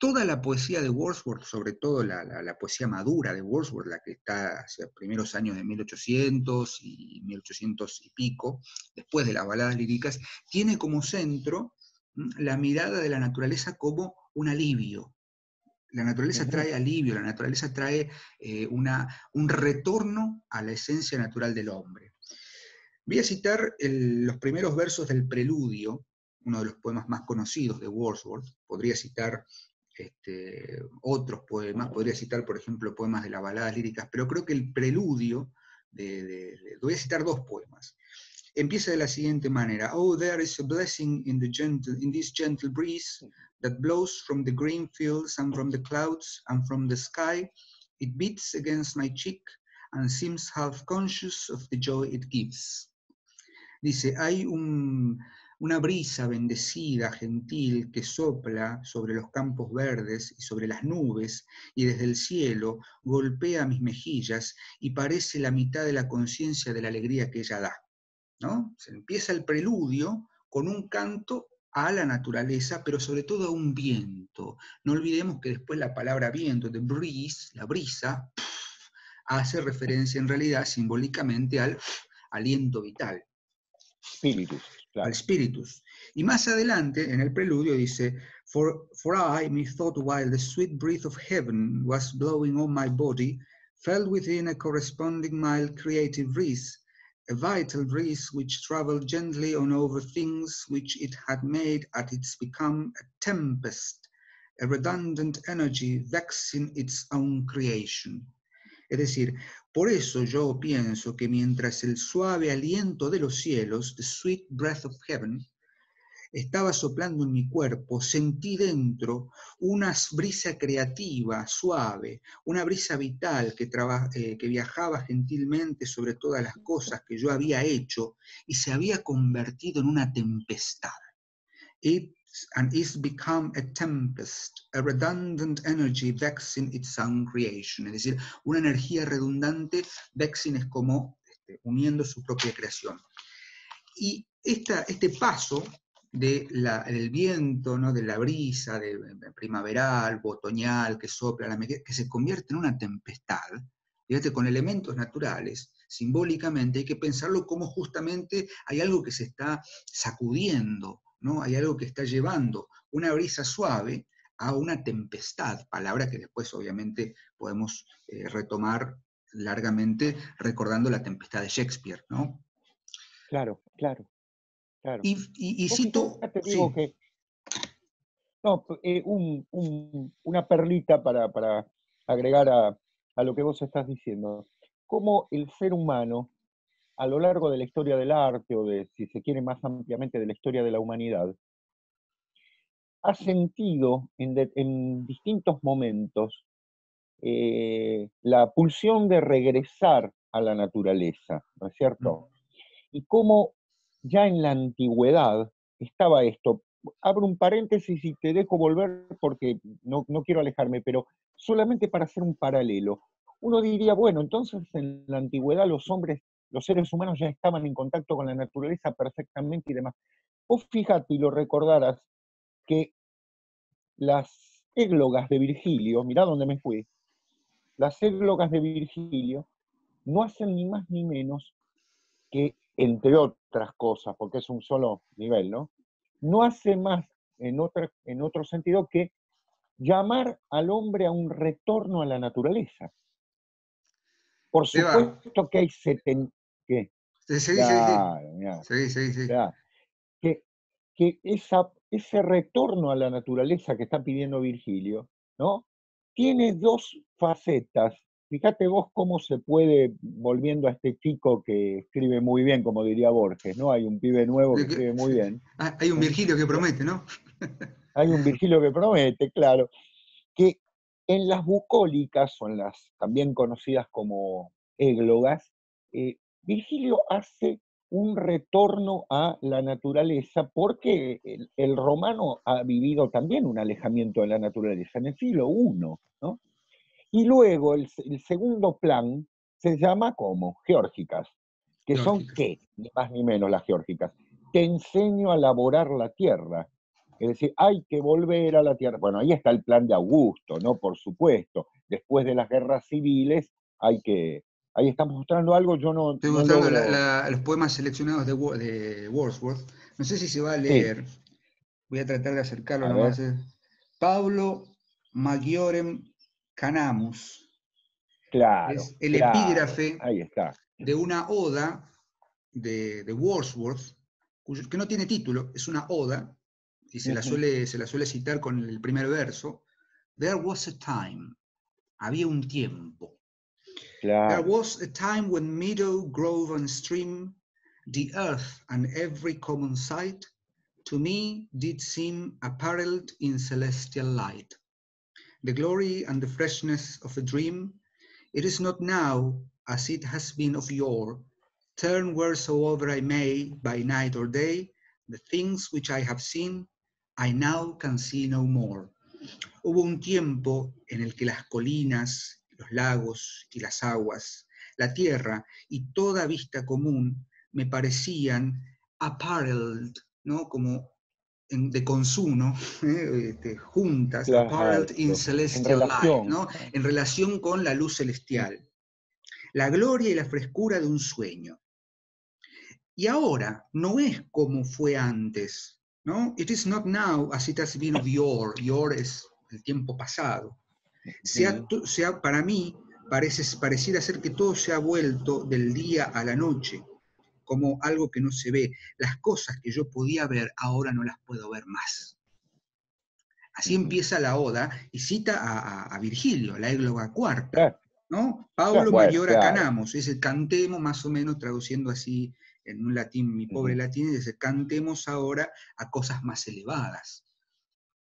toda la poesía de Wordsworth, sobre todo la, poesía madura de Wordsworth, la que está hacia los primeros años de 1800 y 1800 y pico, después de las baladas líricas, tiene como centro la mirada de la naturaleza como un alivio. La naturaleza trae alivio, la naturaleza trae eh, una, un retorno a la esencia natural del hombre. Voy a citar los primeros versos del Preludio, uno de los poemas más conocidos de Wordsworth. Podría citar este, otros poemas, podría citar, por ejemplo, poemas de las baladas líricas, pero creo que el preludio, de, voy a citar dos poemas. Empieza de la siguiente manera, Oh, there is a blessing in, the gentle, in this gentle breeze that blows from the green fields and from the clouds and from the sky. It beats against my cheek and seems half conscious of the joy it gives. Dice, hay un, una brisa bendecida, gentil, que sopla sobre los campos verdes y sobre las nubes, y desde el cielo golpea mis mejillas y parece la mitad de la conciencia de la alegría que ella da. ¿no? Se empieza el preludio con un canto a la naturaleza, pero sobre todo a un viento. No olvidemos que después la palabra viento, de breeze, la brisa, hace referencia en realidad simbólicamente al aliento vital. Espíritu al spiritus. Y más adelante, en el preludio, dice, for, for I, methought while the sweet breath of heaven was blowing on my body, fell within a corresponding mild creative breeze, a vital breeze which traveled gently on over things which it had made at its become a tempest, a redundant energy vexing its own creation. Es decir, por eso yo pienso que mientras el suave aliento de los cielos, the sweet breath of heaven, estaba soplando en mi cuerpo, sentí dentro una brisa creativa, suave, una brisa vital que, eh, viajaba gentilmente sobre todas las cosas que yo había hecho y se había convertido en una tempestad and is become a tempest, a redundant energy vexing its own creation. Es decir, una energía redundante, vexing es como este, uniendo su propia creación. Y esta, este paso de del viento, ¿no? de la brisa de, primaveral, otoñal, que sopla, la, que se convierte en una tempestad, fíjate, con elementos naturales, simbólicamente hay que pensarlo como justamente hay algo que se está sacudiendo, ¿no? Hay algo que está llevando una brisa suave a una tempestad, palabra que después obviamente podemos eh, retomar largamente recordando la tempestad de Shakespeare, ¿no? Claro, claro, claro. Y, y, cito... Te digo que, no, eh, una perlita para, agregar a, a lo que vos estás diciendo. Cómo el ser humano a lo largo de la historia del arte o de, si se quiere más ampliamente, de la historia de la humanidad, ha sentido en, distintos momentos eh, la pulsión de regresar a la naturaleza, ¿no es cierto? Y cómo ya en la antigüedad estaba esto. Abro un paréntesis y te dejo volver porque no, no quiero alejarme, pero solamente para hacer un paralelo. Uno diría, bueno, entonces en la antigüedad los hombres los seres humanos ya estaban en contacto con la naturaleza perfectamente y demás. Vos fíjate y lo recordarás que las églogas de Virgilio, mirá dónde me fui, las églogas de Virgilio no hacen ni más ni menos que, entre otras cosas, porque es un solo nivel, ¿no? No hace más en, otra, en otro sentido que llamar al hombre a un retorno a la naturaleza. Por supuesto que hay seten... ¿Qué? Sí, sí, sí. sí, sí, Que, que esa, ese retorno a la naturaleza que está pidiendo Virgilio, ¿no? Tiene dos facetas. Fíjate vos cómo se puede, volviendo a este chico que escribe muy bien, como diría Borges, ¿no? Hay un pibe nuevo que escribe muy bien. Ah, hay un Virgilio que promete, ¿no? hay un Virgilio que promete, claro, que en las bucólicas, son las también conocidas como églogas, eh, Virgilio hace un retorno a la naturaleza porque el, romano ha vivido también un alejamiento de la naturaleza en el siglo I, ¿no? Y luego el, segundo plan se llama como geórgicas, que son qué, ni más ni menos las geórgicas. Te enseño a laborar la tierra, es decir, hay que volver a la tierra. Bueno, ahí está el plan de Augusto, ¿no? Por supuesto. Después de las guerras civiles hay que... Ahí estamos mostrando algo, yo no... Estoy mostrando los poemas seleccionados de, Wordsworth. No sé si se va a leer. Voy a tratar de acercarlo nomás. Eh. Pablo Maggiorem Canamus. Claro. Es el epígrafe ahí está. de una oda de, Wordsworth, que no tiene título, es una oda, y se la, suele, se la suele citar con el primer verso, There was a time, había un tiempo. There was a time when meadow, grove and stream, the earth and every common sight, to me did seem apparelled in celestial light. The glory and the freshness of a dream, it is not now as it has been of yore, turn wheresoever I may, by night or day, the things which I have seen I now can see no more. Hubo un tiempo en el que las colinas, los lagos y las aguas, la tierra y toda vista común me parecían apparelled, ¿no? Como de consumo, ¿eh? este, juntas, apparelled in celestial light, ¿no? En relación con la luz celestial. La gloria y la frescura de un sueño. Y ahora no es como fue antes, ¿no? It is not now as it has been of yore. Yore es el tiempo pasado. Sea, sea, para mí, parece, pareciera ser que todo se ha vuelto del día a la noche, como algo que no se ve. Las cosas que yo podía ver, ahora no las puedo ver más. Así empieza la oda y cita a, Virgilio, la égloga cuarta. ¿no? Pablo Mayora Canamos, es el cantemo más o menos traduciendo así en un latín, mi pobre latín, y dice, cantemos ahora a cosas más elevadas.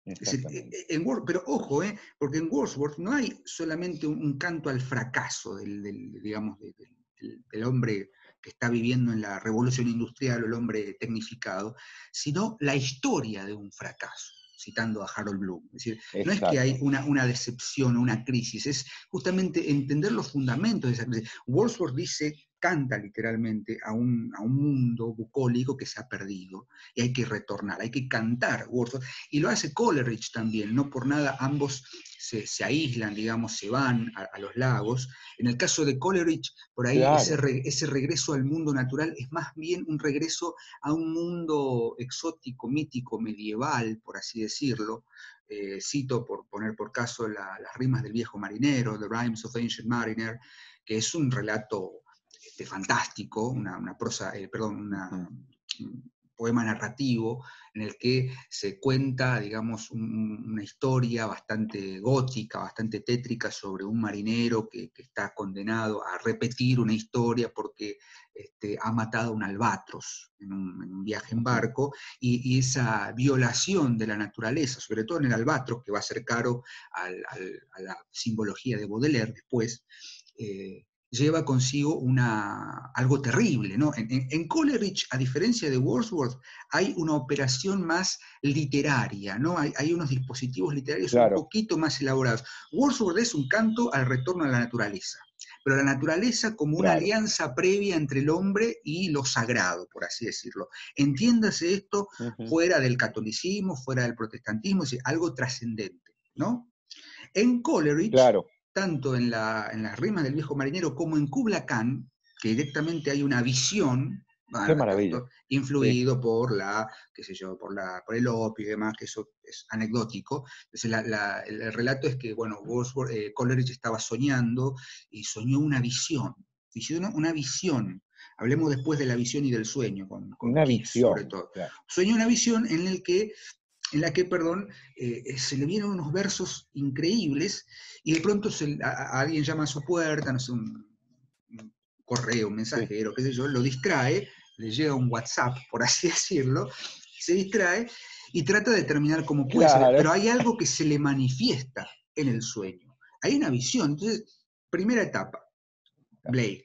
E, e, en pero ojo, ¿eh? porque en Wordsworth no hay solamente un, canto al fracaso del, digamos, del, hombre que está viviendo en la revolución industrial o el hombre tecnificado, sino la historia de un fracaso citando a Harold Bloom. Es decir, no es que hay una, una decepción o una crisis, es justamente entender los fundamentos de esa crisis. Wordsworth dice canta literalmente a un, a un, mundo bucólico que se ha perdido y hay que retornar, hay que cantar Wordsworth. Y lo hace Coleridge también, no por nada ambos se, aíslan, digamos, se van a, los lagos. En el caso de Coleridge, por ahí ese, ese regreso al mundo natural es más bien un regreso a un mundo exótico, mítico, medieval, por así decirlo. Eh, cito por poner por caso las rimas del viejo marinero, The Rhymes of Ancient Mariner, que es un relato este, fantástico, una, prosa, eh, perdón, un poema narrativo en el que se cuenta, digamos, una historia bastante gótica, bastante tétrica sobre un marinero que, está condenado a repetir una historia porque este, ha matado a un albatros en un, viaje en barco, y, esa violación de la naturaleza, sobre todo en el albatros, que va a ser caro a la simbología de Baudelaire después, eh, lleva consigo una, algo terrible. ¿no? En, Coleridge, a diferencia de Wordsworth, hay una operación más literaria, ¿no? hay, hay unos dispositivos literarios un poquito más elaborados. Wordsworth es un canto al retorno a la naturaleza. pero la naturaleza como una alianza previa entre el hombre y lo sagrado, por así decirlo. Entiéndase esto fuera del catolicismo, fuera del protestantismo, es algo trascendente, ¿no? En Coleridge, tanto en, en las rimas del viejo marinero como en Kubla Khan, que directamente hay una visión Qué maravilla. Influido por la, qué sé yo, por, la, por el opio y demás, que eso es anecdótico. Entonces el relato es que, bueno, eh, Coleridge estaba soñando y soñó una visión. Una visión. Hablemos después de la visión y del sueño, con, una visión, sobre todo. Soñó una visión en el que en la que, perdón, eh, se le vienen unos versos increíbles y de pronto alguien llama a su puerta, no sé, un, correo, un mensajero, qué sé yo, lo distrae, le llega un WhatsApp, por así decirlo, se distrae y trata de determinar cómo puede ser. Pero hay algo que se le manifiesta en el sueño. Hay una visión. Entonces, primera etapa, Blake.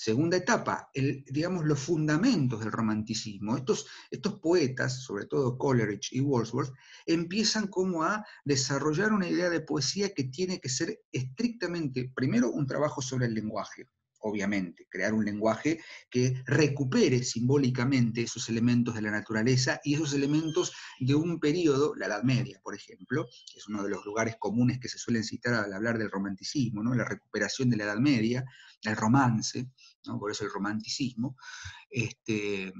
Segunda etapa, digamos, los fundamentos del romanticismo. Estos, estos poetas, sobre todo Coleridge y Wordsworth, empiezan como a desarrollar una idea de poesía que tiene que ser estrictamente, primero, un trabajo sobre el lenguaje obviamente, crear un lenguaje que recupere simbólicamente esos elementos de la naturaleza y esos elementos de un periodo, la Edad Media, por ejemplo, es uno de los lugares comunes que se suelen citar al hablar del romanticismo, ¿no? la recuperación de la Edad Media, el romance, por eso el romanticismo, este,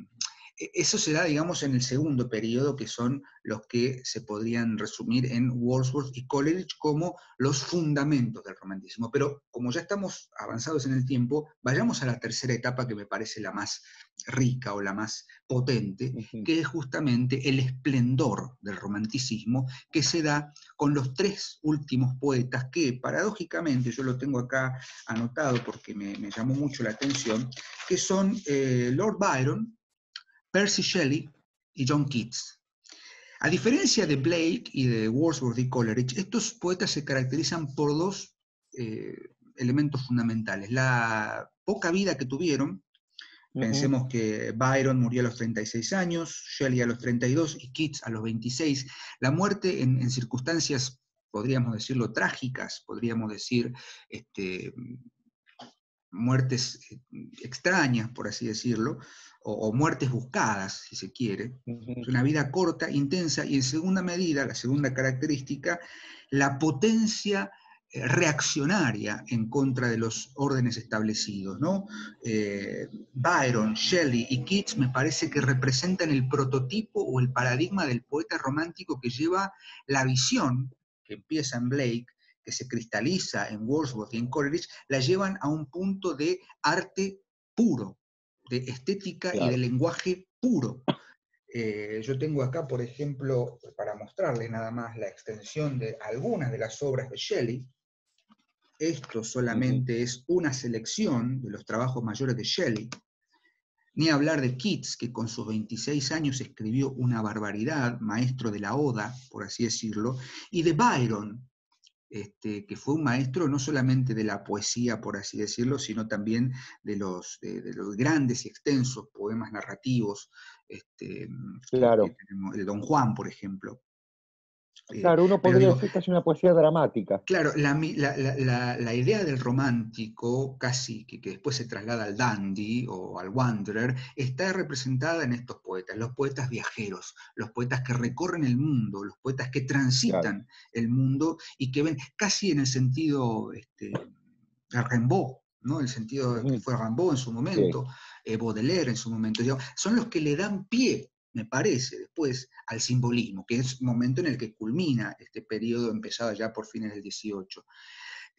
e, eso se da, digamos, en el segundo periodo, que son los que se podrían resumir en Wordsworth y Coleridge como los fundamentos del romanticismo. Pero como ya estamos avanzados en el tiempo, vayamos a la tercera etapa que me parece la más rica o la más potente, que es justamente el esplendor del romanticismo que se da con los tres últimos poetas que, paradójicamente, yo lo tengo acá anotado porque me, llamó mucho la atención, que son eh, Lord Byron, Percy Shelley y John Keats. A diferencia de Blake y de Wordsworth y Coleridge, estos poetas se caracterizan por dos eh, elementos fundamentales. La poca vida que tuvieron, pensemos que Byron murió a los 36 años, Shelley a los 32 y Keats a los 26. La muerte en, circunstancias, podríamos decirlo, trágicas, podríamos decir, este, muertes eh, extrañas, por así decirlo, o, muertes buscadas, si se quiere. Es una vida corta, intensa, y en segunda medida, la segunda característica, la potencia reaccionaria en contra de los órdenes establecidos. ¿no? Eh, Byron, Shelley y Keats me parece que representan el prototipo o el paradigma del poeta romántico que lleva la visión, que empieza en Blake, que se cristaliza en Wordsworth y en Coleridge, la llevan a un punto de arte puro, de estética y de lenguaje puro. Eh, yo tengo acá, por ejemplo, para mostrarles nada más la extensión de algunas de las obras de Shelley. Esto solamente es una selección de los trabajos mayores de Shelley. Ni hablar de Keats, que con sus 26 años escribió una barbaridad, maestro de la oda, por así decirlo, y de Byron, este, que fue un maestro no solamente de la poesía, por así decirlo, sino también de los, de, los grandes y extensos poemas narrativos, este, claro. el Don Juan, por ejemplo. Eh, claro, uno podría decir que es una poesía dramática. Claro, la, idea del romántico, casi que, después se traslada al dandy o al wanderer, está representada en estos poetas, los poetas viajeros, los poetas que recorren el mundo, los poetas que transitan el mundo y que ven casi en el sentido este, Rimbaud, ¿no? el sentido que fue Rimbaud en su momento, eh, Baudelaire en su momento, son los que le dan pie me parece, después al simbolismo, que es el momento en el que culmina este periodo empezado ya por fines del 18.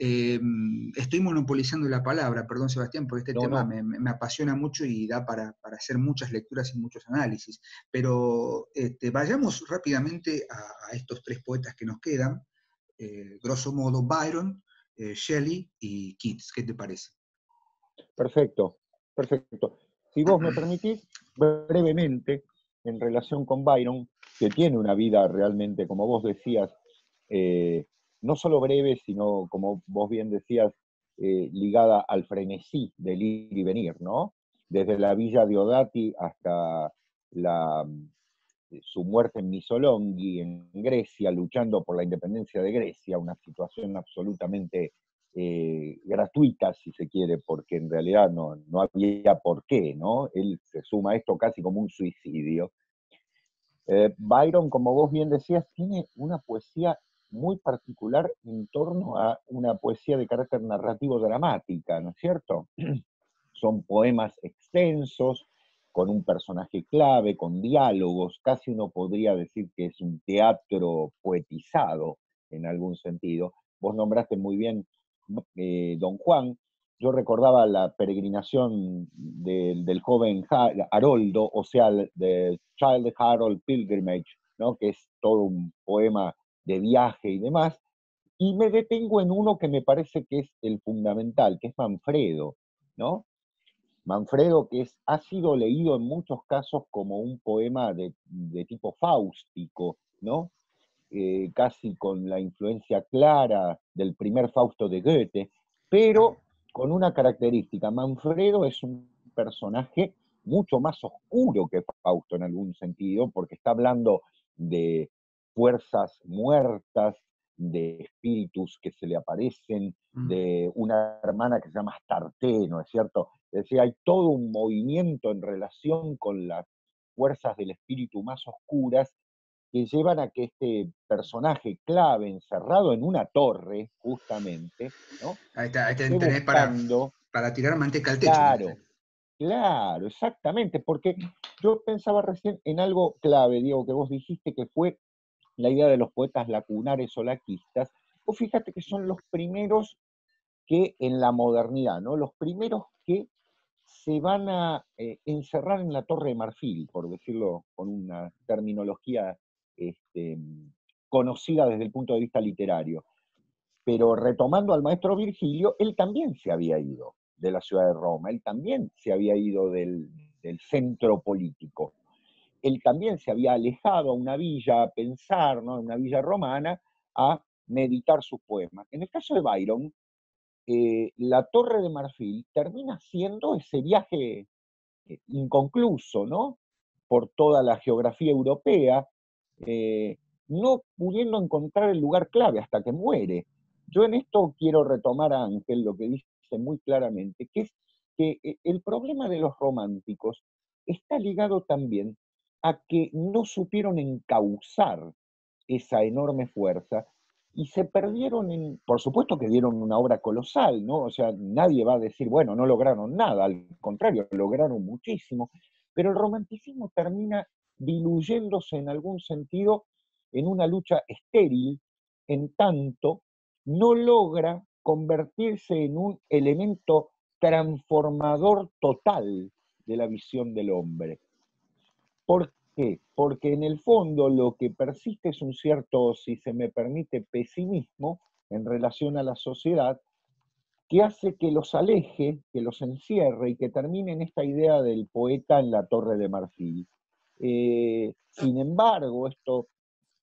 Em, estoy monopolizando la palabra, perdón Sebastián, porque este tema Me, apasiona mucho y da para, hacer muchas lecturas y muchos análisis, pero este, vayamos rápidamente a, estos tres poetas que nos quedan, eh, grosso modo Byron, eh, Shelley y Keats, ¿qué te parece? Perfecto, perfecto. Si vos me permitís, brevemente, en relación con Byron, que tiene una vida realmente, como vos decías, eh, no solo breve, sino, como vos bien decías, eh, ligada al frenesí del ir y venir, ¿no? Desde la villa de Odati hasta la, eh, su muerte en Missolonghi, en Grecia, luchando por la independencia de Grecia, una situación absolutamente gratuitas, si se quiere, porque en realidad no, no había por qué, ¿no? Él se suma a esto casi como un suicidio. Eh, Byron, como vos bien decías, tiene una poesía muy particular en torno a una poesía de carácter narrativo dramática, ¿no es cierto? Son poemas extensos, con un personaje clave, con diálogos, casi uno podría decir que es un teatro poetizado en algún sentido. Vos nombraste muy bien eh, Don Juan, yo recordaba la peregrinación del joven Haroldo, o sea, de Child Harold Pilgrimage, ¿no? que es todo un poema de viaje y demás, y me detengo en uno que me parece que es el fundamental, que es Manfredo, ¿no? Manfredo, que es, ha sido leído en muchos casos como un poema de, tipo fáustico, ¿no? Eh, casi con la influencia clara del primer Fausto de Goethe, pero con una característica. Manfredo es un personaje mucho más oscuro que Fausto en algún sentido, porque está hablando de fuerzas muertas, de espíritus que se le aparecen, mm. de una hermana que se llama Astarte, ¿no es cierto? Es decir, hay todo un movimiento en relación con las fuerzas del espíritu más oscuras que llevan a que este personaje clave, encerrado en una torre, justamente, ¿no? Ahí está, ahí tenés para, para tirar manteca al techo. Claro, claro, exactamente, porque yo pensaba recién en algo clave, Diego, que vos dijiste que fue la idea de los poetas lacunares o laquistas, o fíjate que son los primeros que en la modernidad, ¿no? Los primeros que se van a eh, encerrar en la Torre de Marfil, por decirlo con una terminología este, conocida desde el punto de vista literario. Pero retomando al maestro Virgilio, él también se había ido de la ciudad de Roma, él también se había ido del, centro político él también se había alejado a una villa a pensar, ¿no? una villa romana, a meditar sus poemas. En el caso de Byron, eh, la Torre de Marfil termina siendo ese viaje eh, inconcluso, ¿no? Por toda la geografía europea, eh, no pudiendo encontrar el lugar clave hasta que muere. Yo en esto quiero retomar a Ángel lo que dice muy claramente, que es que el problema de los románticos está ligado también a que no supieron encauzar esa enorme fuerza y se perdieron en, por supuesto que dieron una obra colosal, ¿no? O sea, nadie va a decir, bueno, no lograron nada, al contrario, lograron muchísimo, pero el romanticismo termina diluyéndose en algún sentido en una lucha estéril, en tanto no logra convertirse en un elemento transformador total de la visión del hombre. ¿Por qué? Porque en el fondo lo que persiste es un cierto, si se me permite, pesimismo en relación a la sociedad que hace que los aleje, que los encierre y que termine en esta idea del poeta en la torre de marfil. Eh, sin embargo, esto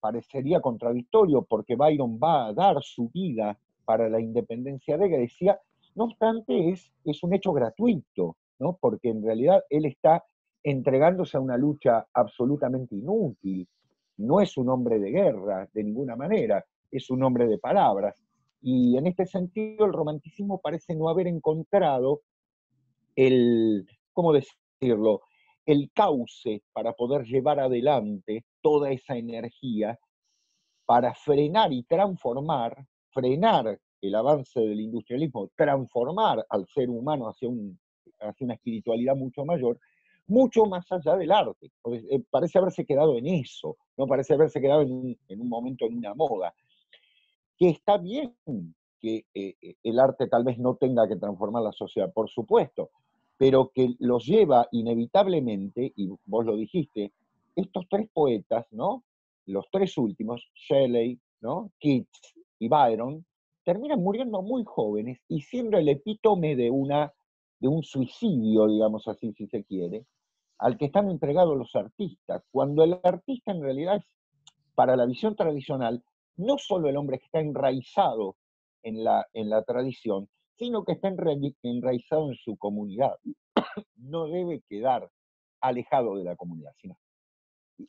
parecería contradictorio porque Byron va a dar su vida para la independencia de Grecia, no obstante es, es un hecho gratuito, ¿no? porque en realidad él está entregándose a una lucha absolutamente inútil. No es un hombre de guerra, de ninguna manera, es un hombre de palabras. Y en este sentido el romanticismo parece no haber encontrado el, ¿cómo decirlo?, el cauce para poder llevar adelante toda esa energía para frenar y transformar, frenar el avance del industrialismo, transformar al ser humano hacia, un, hacia una espiritualidad mucho mayor, mucho más allá del arte. Eh, parece haberse quedado en eso, no parece haberse quedado en un, momento, en una moda. Que está bien que eh, eh, el arte tal vez no tenga que transformar la sociedad, por supuesto, pero que los lleva inevitablemente, y vos lo dijiste, estos tres poetas, ¿no? Los tres últimos, Shelley, ¿no? Keats y Byron, terminan muriendo muy jóvenes y siendo el epítome de una de un suicidio, digamos así, si se quiere, al que están entregados los artistas, cuando el artista en realidad es, para la visión tradicional, no solo el hombre que está enraizado en la, en la tradición, sino que está enraizado en su comunidad. No debe quedar alejado de la comunidad, sino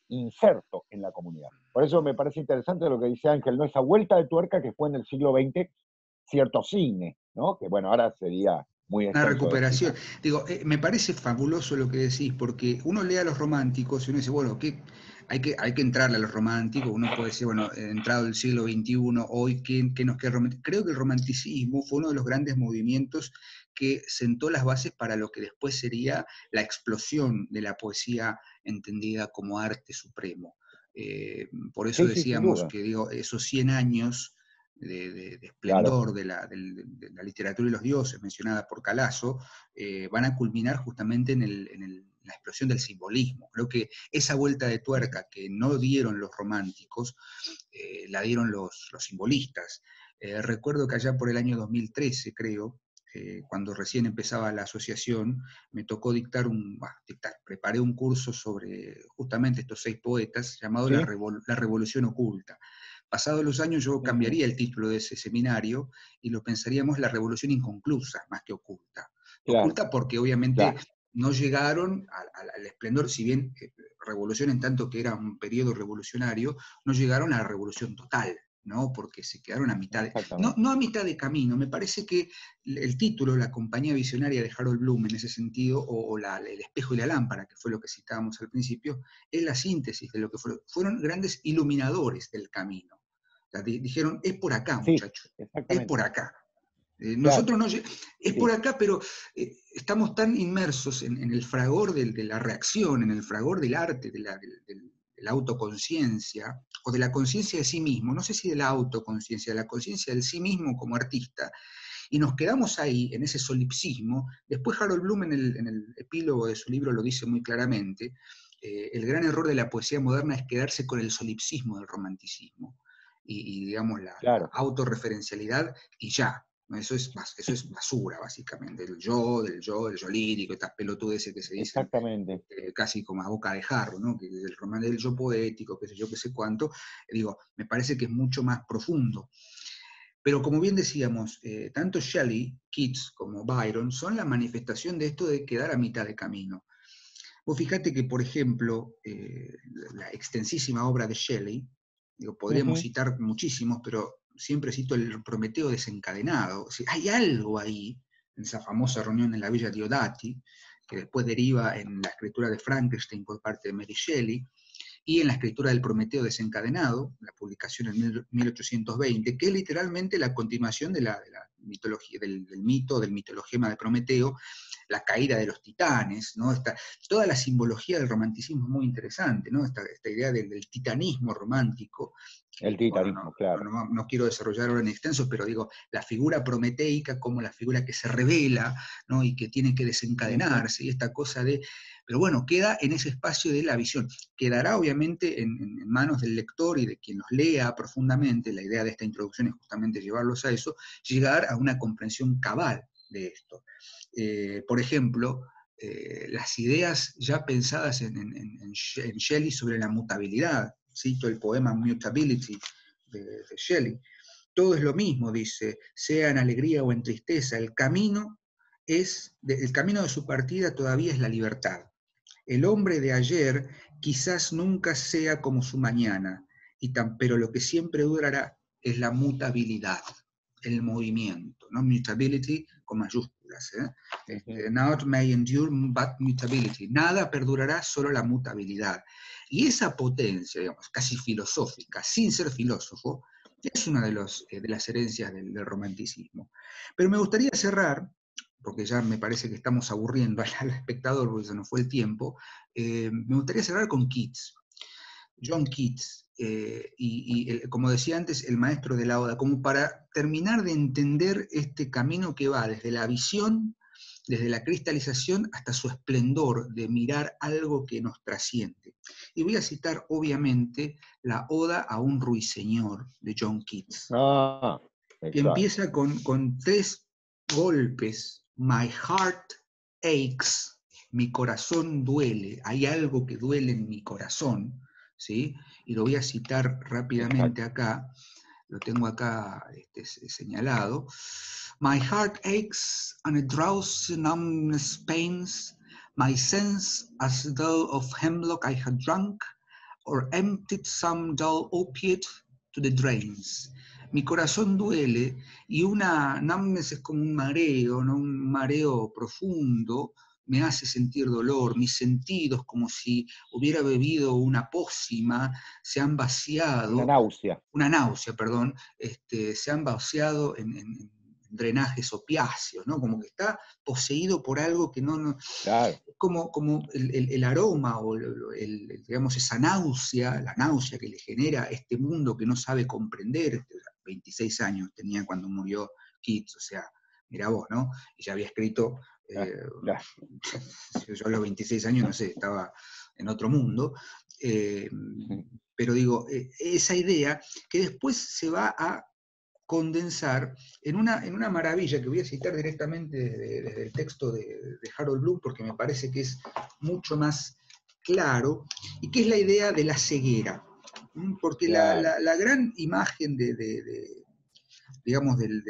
inserto en la comunidad. Por eso me parece interesante lo que dice Ángel, ¿no? esa vuelta de tuerca que fue en el siglo XX cierto cine, ¿no? Que bueno, ahora sería muy Una recuperación. Digo, eh, me parece fabuloso lo que decís, porque uno lee a los románticos y uno dice, bueno, ¿qué, hay que, hay que entrarle a los románticos, uno puede decir, bueno, entrado el siglo XXI, hoy, ¿qué, qué nos queda romántico? Creo que el romanticismo fue uno de los grandes movimientos que sentó las bases para lo que después sería la explosión de la poesía entendida como arte supremo. Eh, por eso decíamos que digo, esos 100 años de, esplendor de, la, literatura y los dioses mencionada por Calazo eh, van a culminar justamente en el la explosión del simbolismo. Creo que esa vuelta de tuerca que no dieron los románticos, eh, la dieron los, simbolistas. Eh, recuerdo que allá por el año 2013, creo, cuando recién empezaba la asociación, me tocó dictar un, dictar, preparé un curso sobre justamente estos seis poetas llamado la, Revolución Oculta. Pasados los años yo cambiaría el título de ese seminario y lo pensaríamos la revolución inconclusa más que oculta. Oculta porque obviamente no llegaron al, esplendor, si bien eh, revolución en tanto que era un periodo revolucionario, no llegaron a la revolución total, ¿no? Porque se quedaron a mitad de, no, a mitad de camino, me parece que el título, la compañía visionaria de Harold Bloom en ese sentido, o, el espejo y la lámpara, que fue lo que citábamos al principio, es la síntesis de lo que fueron, fueron grandes iluminadores del camino. Dijeron, es por acá, muchachos, es por acá. Eh, nosotros no es por acá, pero eh, estamos tan inmersos en, el fragor de, la reacción, en el fragor del arte, de la, autoconciencia, o de la conciencia de sí mismo, no sé si de la autoconciencia, de la conciencia del sí mismo como artista, y nos quedamos ahí, en ese solipsismo. Después Harold Bloom en el, epílogo de su libro lo dice muy claramente, eh, el gran error de la poesía moderna es quedarse con el solipsismo del romanticismo. Y, digamos, la autorreferencialidad y ya, eso es, eso es basura, básicamente. El yo, del yo, del yo lírico, estas pelotudes que se dicen. Exactamente. Eh, casi como a boca de jarro, ¿no? Que el román del yo poético, qué sé yo, qué sé cuánto. digo, me parece que es mucho más profundo. Pero como bien decíamos, eh, tanto Shelley, Keats como Byron son la manifestación de esto de quedar a mitad de camino. Vos fíjate que, por ejemplo, eh, la extensísima obra de Shelley, digo, podríamos citar muchísimos, pero siempre cito el Prometeo desencadenado. hay algo ahí, en esa famosa reunión en la Villa Diodati, que después deriva en la escritura de Frankenstein por parte de Mary Shelley, y en la escritura del Prometeo desencadenado, la publicación en 1820, que es literalmente la continuación de la, mitología, del, mito, del mitologema de Prometeo, la caída de los titanes, ¿no? toda la simbología del romanticismo es muy interesante, ¿no? esta, idea del, titanismo romántico. El titanismo, claro. No, quiero desarrollar ahora en extenso, pero digo, la figura prometeica como la figura que se revela ¿no? y que tiene que desencadenarse, y esta cosa de... Pero bueno, queda en ese espacio de la visión. Quedará obviamente en, en manos del lector y de quien los lea profundamente. La idea de esta introducción es justamente llevarlos a eso, llegar a una comprensión cabal de esto. Eh, por ejemplo, eh, las ideas ya pensadas en, Shelley sobre la mutabilidad, cito el poema Mutability de, Shelley, todo es lo mismo, dice, sea en alegría o en tristeza, el camino es, el camino de su partida todavía es la libertad. El hombre de ayer quizás nunca sea como su mañana, y tan, pero lo que siempre durará es la mutabilidad, el movimiento, ¿no? Mutability con mayúsculas. ¿eh? Este, not may endure but mutability. Nada perdurará, solo la mutabilidad. Y esa potencia, digamos, casi filosófica, sin ser filósofo, es una de, los, eh, de las herencias del, romanticismo. Pero me gustaría cerrar, porque ya me parece que estamos aburriendo al, espectador porque se nos fue el tiempo, eh, me gustaría cerrar con Keats. John Keats, eh, y, como decía antes, el maestro de la Oda, como para terminar de entender este camino que va desde la visión, desde la cristalización hasta su esplendor de mirar algo que nos trasciende. Y voy a citar, obviamente, la Oda a un ruiseñor de John Keats, ah, que empieza con, con tres golpes. My heart aches, mi corazón duele, hay algo que duele en mi corazón ¿sí? Y lo voy a citar rápidamente acá, lo tengo acá este, señalado. My heart aches and a drowsy numbness pains, my sense as though of hemlock I had drunk, or emptied some dull opiate to the drains. mi corazón duele y una numbness es como un mareo, ¿no? un mareo profundo, me hace sentir dolor, mis sentidos como si hubiera bebido una pócima, se han vaciado. Una náusea. Una náusea, perdón, este, se han vaciado en, drenajes opiáceos, ¿no? Como que está poseído por algo que no... no como, como el, aroma o el, digamos, esa náusea, la náusea que le genera este mundo que no sabe comprender, 26 este, años tenía cuando murió Keats, o sea, mira vos, ¿no? Y ya había escrito eh, yo a los 26 años, no sé, estaba en otro mundo. Eh, pero digo, eh, esa idea que después se va a condensar en una, en una maravilla que voy a citar directamente desde, el texto de, Harold Bloom, porque me parece que es mucho más claro, y que es la idea de la ceguera. Porque la, gran imagen de, digamos, del,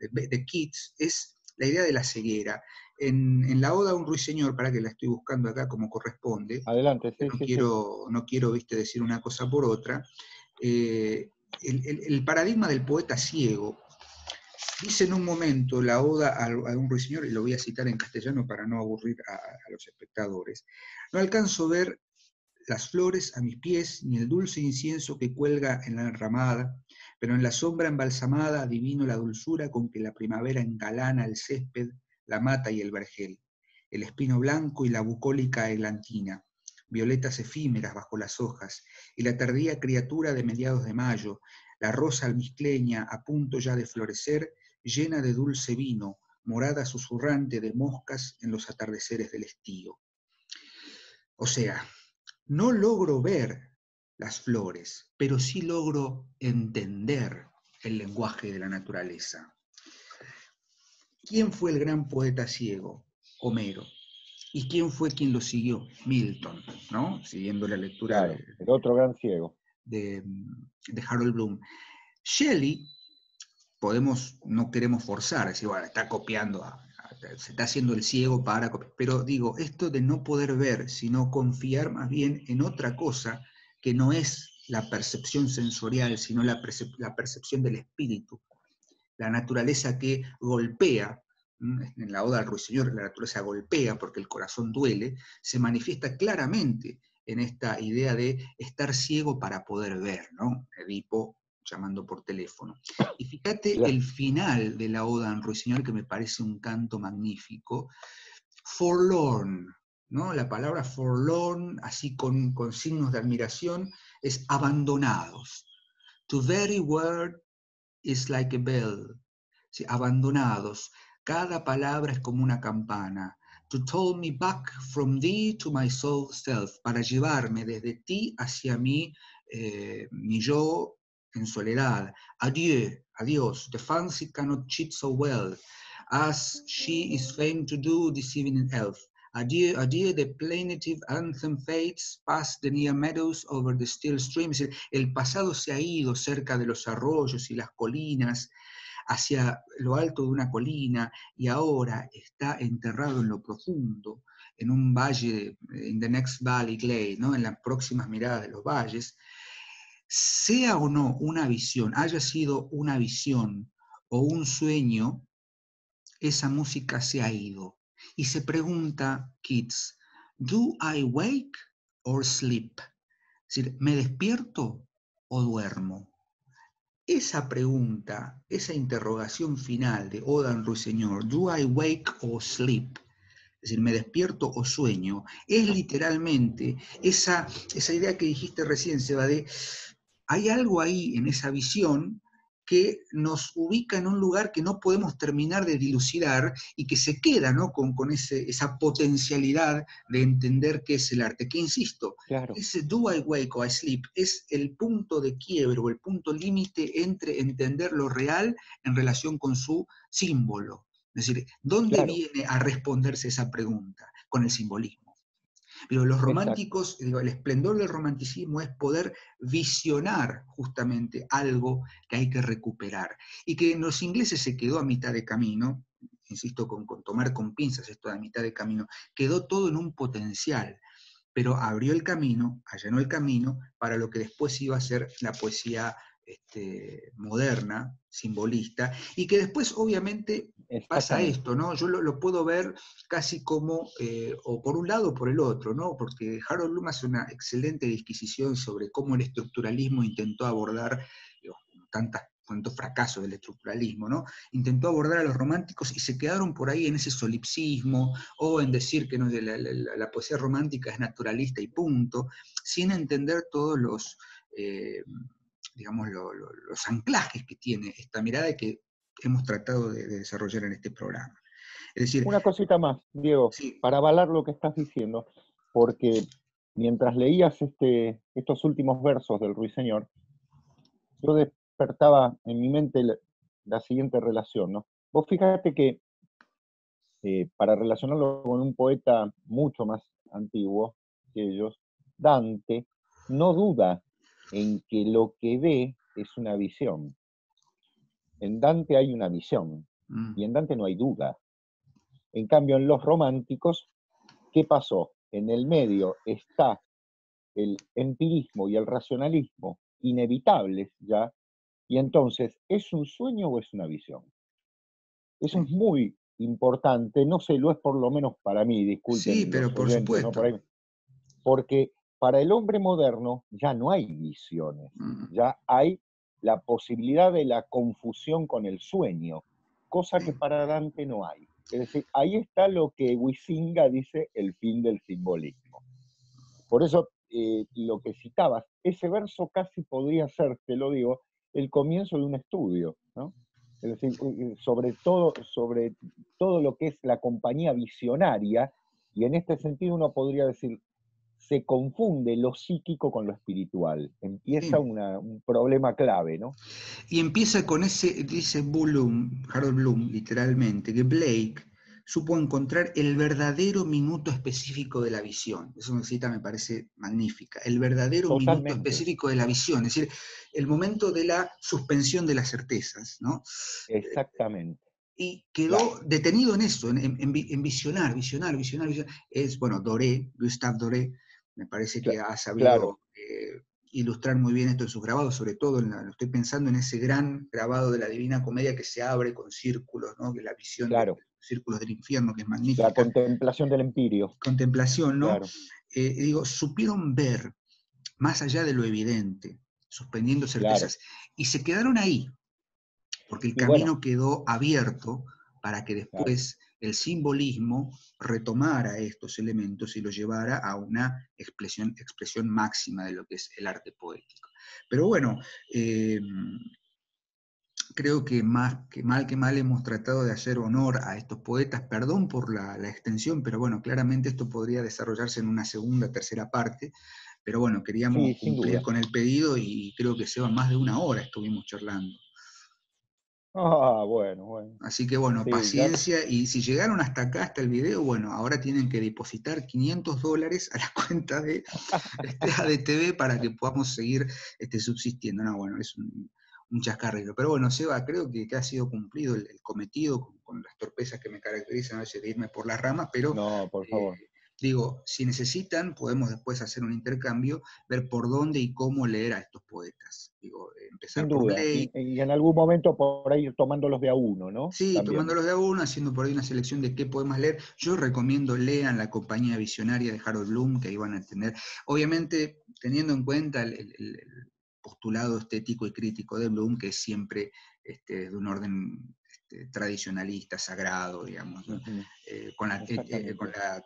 de Keats es la idea de la ceguera en, la Oda a un ruiseñor, para que la estoy buscando acá como corresponde. Adelante, sí, no, quiero, no quiero ¿viste, decir una cosa por otra. Eh, el, paradigma del poeta ciego dice en un momento la Oda a, un ruiseñor, y lo voy a citar en castellano para no aburrir a, a los espectadores. No alcanzo a ver las flores a mis pies, ni el dulce incienso que cuelga en la enramada, pero en la sombra embalsamada adivino la dulzura con que la primavera engalana el césped la mata y el vergel, el espino blanco y la bucólica eglantina, violetas efímeras bajo las hojas, y la tardía criatura de mediados de mayo, la rosa almizcleña a punto ya de florecer, llena de dulce vino, morada susurrante de moscas en los atardeceres del estío. O sea, no logro ver las flores, pero sí logro entender el lenguaje de la naturaleza. ¿Quién fue el gran poeta ciego? Homero. ¿Y quién fue quien lo siguió? Milton, ¿no? Siguiendo la lectura. el otro gran ciego. De, Harold Bloom. Shelley, podemos, no queremos forzar, decir, bueno, está copiando, se está haciendo el ciego para copiar. Pero digo, esto de no poder ver, sino confiar más bien en otra cosa que no es la percepción sensorial, sino la percepción del espíritu, la naturaleza que golpea, en la Oda al Ruiseñor, la naturaleza golpea porque el corazón duele, se manifiesta claramente en esta idea de estar ciego para poder ver, ¿no? Edipo llamando por teléfono. Y fíjate el final de la Oda al Ruiseñor, que me parece un canto magnífico, forlorn, ¿no? La palabra forlorn, así con, con signos de admiración, es abandonados. To very word is like a bell, abandonados. Cada palabra es como una campana. To toll me back from thee to my soul self, para llevarme desde ti hacia mí, eh, mi yo en soledad. Adieu, adiós. The fancy cannot cheat so well as she is famed to do this evening elf. Adieu, adieu, the plaintive anthem fades past the near meadows over the still streams. El pasado se ha ido cerca de los arroyos y las colinas, hacia lo alto de una colina, y ahora está enterrado en lo profundo, en un valle, in the next valley glade, ¿no? en las próximas miradas de los valles. Sea o no una visión, haya sido una visión o un sueño, esa música se ha ido y se pregunta Kids, ¿do I wake or sleep? Es decir, ¿me despierto o duermo? Esa pregunta, esa interrogación final de Odan Ruiseñor, ¿do I wake or sleep? Es decir, ¿me despierto o sueño? Es literalmente esa, esa idea que dijiste recién, Seba, de hay algo ahí en esa visión que nos ubica en un lugar que no podemos terminar de dilucidar y que se queda ¿no? con, esa potencialidad de entender qué es el arte. Que insisto, ese do I wake or I sleep es el punto de quiebre o el punto límite entre entender lo real en relación con su símbolo. Es decir, ¿dónde viene a responderse esa pregunta? Con el simbolismo. Pero los románticos, el esplendor del romanticismo es poder visionar justamente algo que hay que recuperar. Y que en los ingleses se quedó a mitad de camino, insisto, con, tomar con pinzas esto de a mitad de camino, quedó todo en un potencial, pero abrió el camino, allanó el camino para lo que después iba a ser la poesía este, moderna, simbolista, y que después obviamente pasa esto, ¿no? Yo lo, puedo ver casi como, eh, o por un lado o por el otro, ¿no? Porque Harold Bloom hace una excelente disquisición sobre cómo el estructuralismo intentó abordar tantas tantos fracasos del estructuralismo, ¿no? Intentó abordar a los románticos y se quedaron por ahí en ese solipsismo o en decir que no, la, poesía romántica es naturalista y punto, sin entender todos los, eh, digamos, los anclajes que tiene esta mirada que hemos tratado de, desarrollar en este programa. Es decir, Una cosita más, Diego, para avalar lo que estás diciendo, porque mientras leías este, estos últimos versos del Ruiseñor, yo despertaba en mi mente la, siguiente relación, ¿no? Vos fíjate que eh, para relacionarlo con un poeta mucho más antiguo que ellos, Dante no duda en que lo que ve es una visión. En Dante hay una visión mm. y en Dante no hay duda. En cambio, en los románticos, ¿qué pasó? En el medio está el empirismo y el racionalismo inevitables ya, y entonces, ¿es un sueño o es una visión? Eso es muy importante, no sé, lo es por lo menos para mí, disculpen. Sí, pero por supuesto. porque para el hombre moderno ya no hay visiones, mm. ya hay la posibilidad de la confusión con el sueño, cosa que para Dante no hay. Es decir, ahí está lo que Huizinga dice el fin del simbolismo. Por eso, eh, lo que citabas, ese verso casi podría ser, te lo digo, el comienzo de un estudio, ¿no? Es decir, sobre todo, sobre todo lo que es la compañía visionaria, y en este sentido uno podría decir, se confunde lo psíquico con lo espiritual. Empieza un problema clave, ¿no? Y empieza con ese, dice Bloom, Harold Bloom, literalmente, que Blake supo encontrar el verdadero minuto específico de la visión. Eso una cita me parece magnífica. El verdadero minuto específico de la visión, es decir, el momento de la suspensión de las certezas, ¿no? Exactamente. Y quedó detenido en eso, en, visionar, visionar, visionar, visionar. Es, bueno, Doré, Gustave Doré, me parece que ha sabido eh, ilustrar muy bien esto en sus grabados, sobre todo, lo estoy pensando en ese gran grabado de la Divina Comedia que se abre con círculos, ¿no? que la visión de los círculos del infierno, que es magnífica. La contemplación del empirio. Contemplación, ¿no? Eh, digo, supieron ver más allá de lo evidente, suspendiendo certezas, y se quedaron ahí, porque el camino quedó abierto para que después el simbolismo retomara estos elementos y los llevara a una expresión, expresión máxima de lo que es el arte poético. Pero bueno, eh, creo que más que mal que mal hemos tratado de hacer honor a estos poetas, perdón por la, extensión, pero bueno, claramente esto podría desarrollarse en una segunda, tercera parte, pero bueno, queríamos cumplir con el pedido y creo que se va más de una hora estuvimos charlando. Ah, bueno, bueno. Así que bueno, paciencia. Y si llegaron hasta acá, hasta el video, bueno, ahora tienen que depositar 500 dólares a la cuenta de este ADTV para que podamos seguir este, subsistiendo. No, bueno, es un, un chascarrillo. Pero bueno, Seba, creo que, ha sido cumplido el, cometido con, las torpezas que me caracterizan a veces de irme por las ramas, pero... No, por favor. Eh, Digo, si necesitan, podemos después hacer un intercambio, ver por dónde y cómo leer a estos poetas. Digo, empezar por Y, en algún momento por ahí tomándolos de a uno, ¿no? Sí, tomándolos de a uno, haciendo por ahí una selección de qué podemos leer. Yo recomiendo lean la compañía visionaria de Harold Bloom, que ahí van a entender. Obviamente, teniendo en cuenta el, postulado estético y crítico de Bloom, que es siempre este, de un orden este, tradicionalista, sagrado, digamos, eh, con, la, eh, eh, con la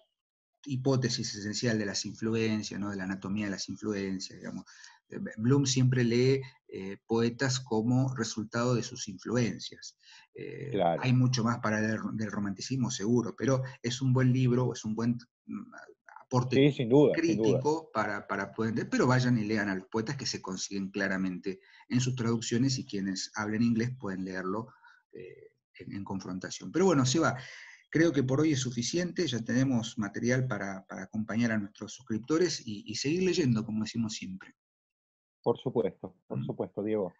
hipótesis esencial de las influencias, ¿no? de la anatomía de las influencias. Digamos. Eh, Bloom siempre lee eh, poetas como resultado de sus influencias. Eh, hay mucho más para leer del romanticismo, seguro, pero es un buen libro, es un buen mm, aporte crítico Para, para poder entender, pero vayan y lean a los poetas que se consiguen claramente en sus traducciones y quienes hablen inglés pueden leerlo en, en, confrontación. Pero bueno, se va. Creo que por hoy es suficiente, ya tenemos material para, acompañar a nuestros suscriptores y, seguir leyendo, como decimos siempre. Por supuesto, por mm. supuesto, Diego.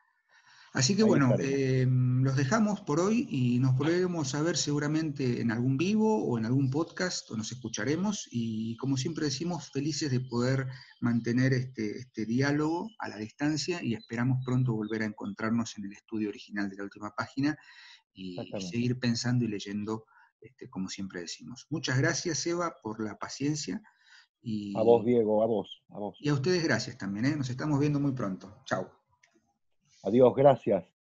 Así que bueno, em, los dejamos por hoy y nos volveremos a ver seguramente en algún vivo o en algún podcast o nos escucharemos y como siempre decimos, felices de poder mantener este, este diálogo a la distancia y esperamos pronto volver a encontrarnos en el estudio original de la última página y, seguir pensando y leyendo este, como siempre decimos. Muchas gracias Eva por la paciencia. Y, a vos Diego, a vos, a vos. Y a ustedes gracias también, ¿eh? nos estamos viendo muy pronto. Chao. Adiós, gracias.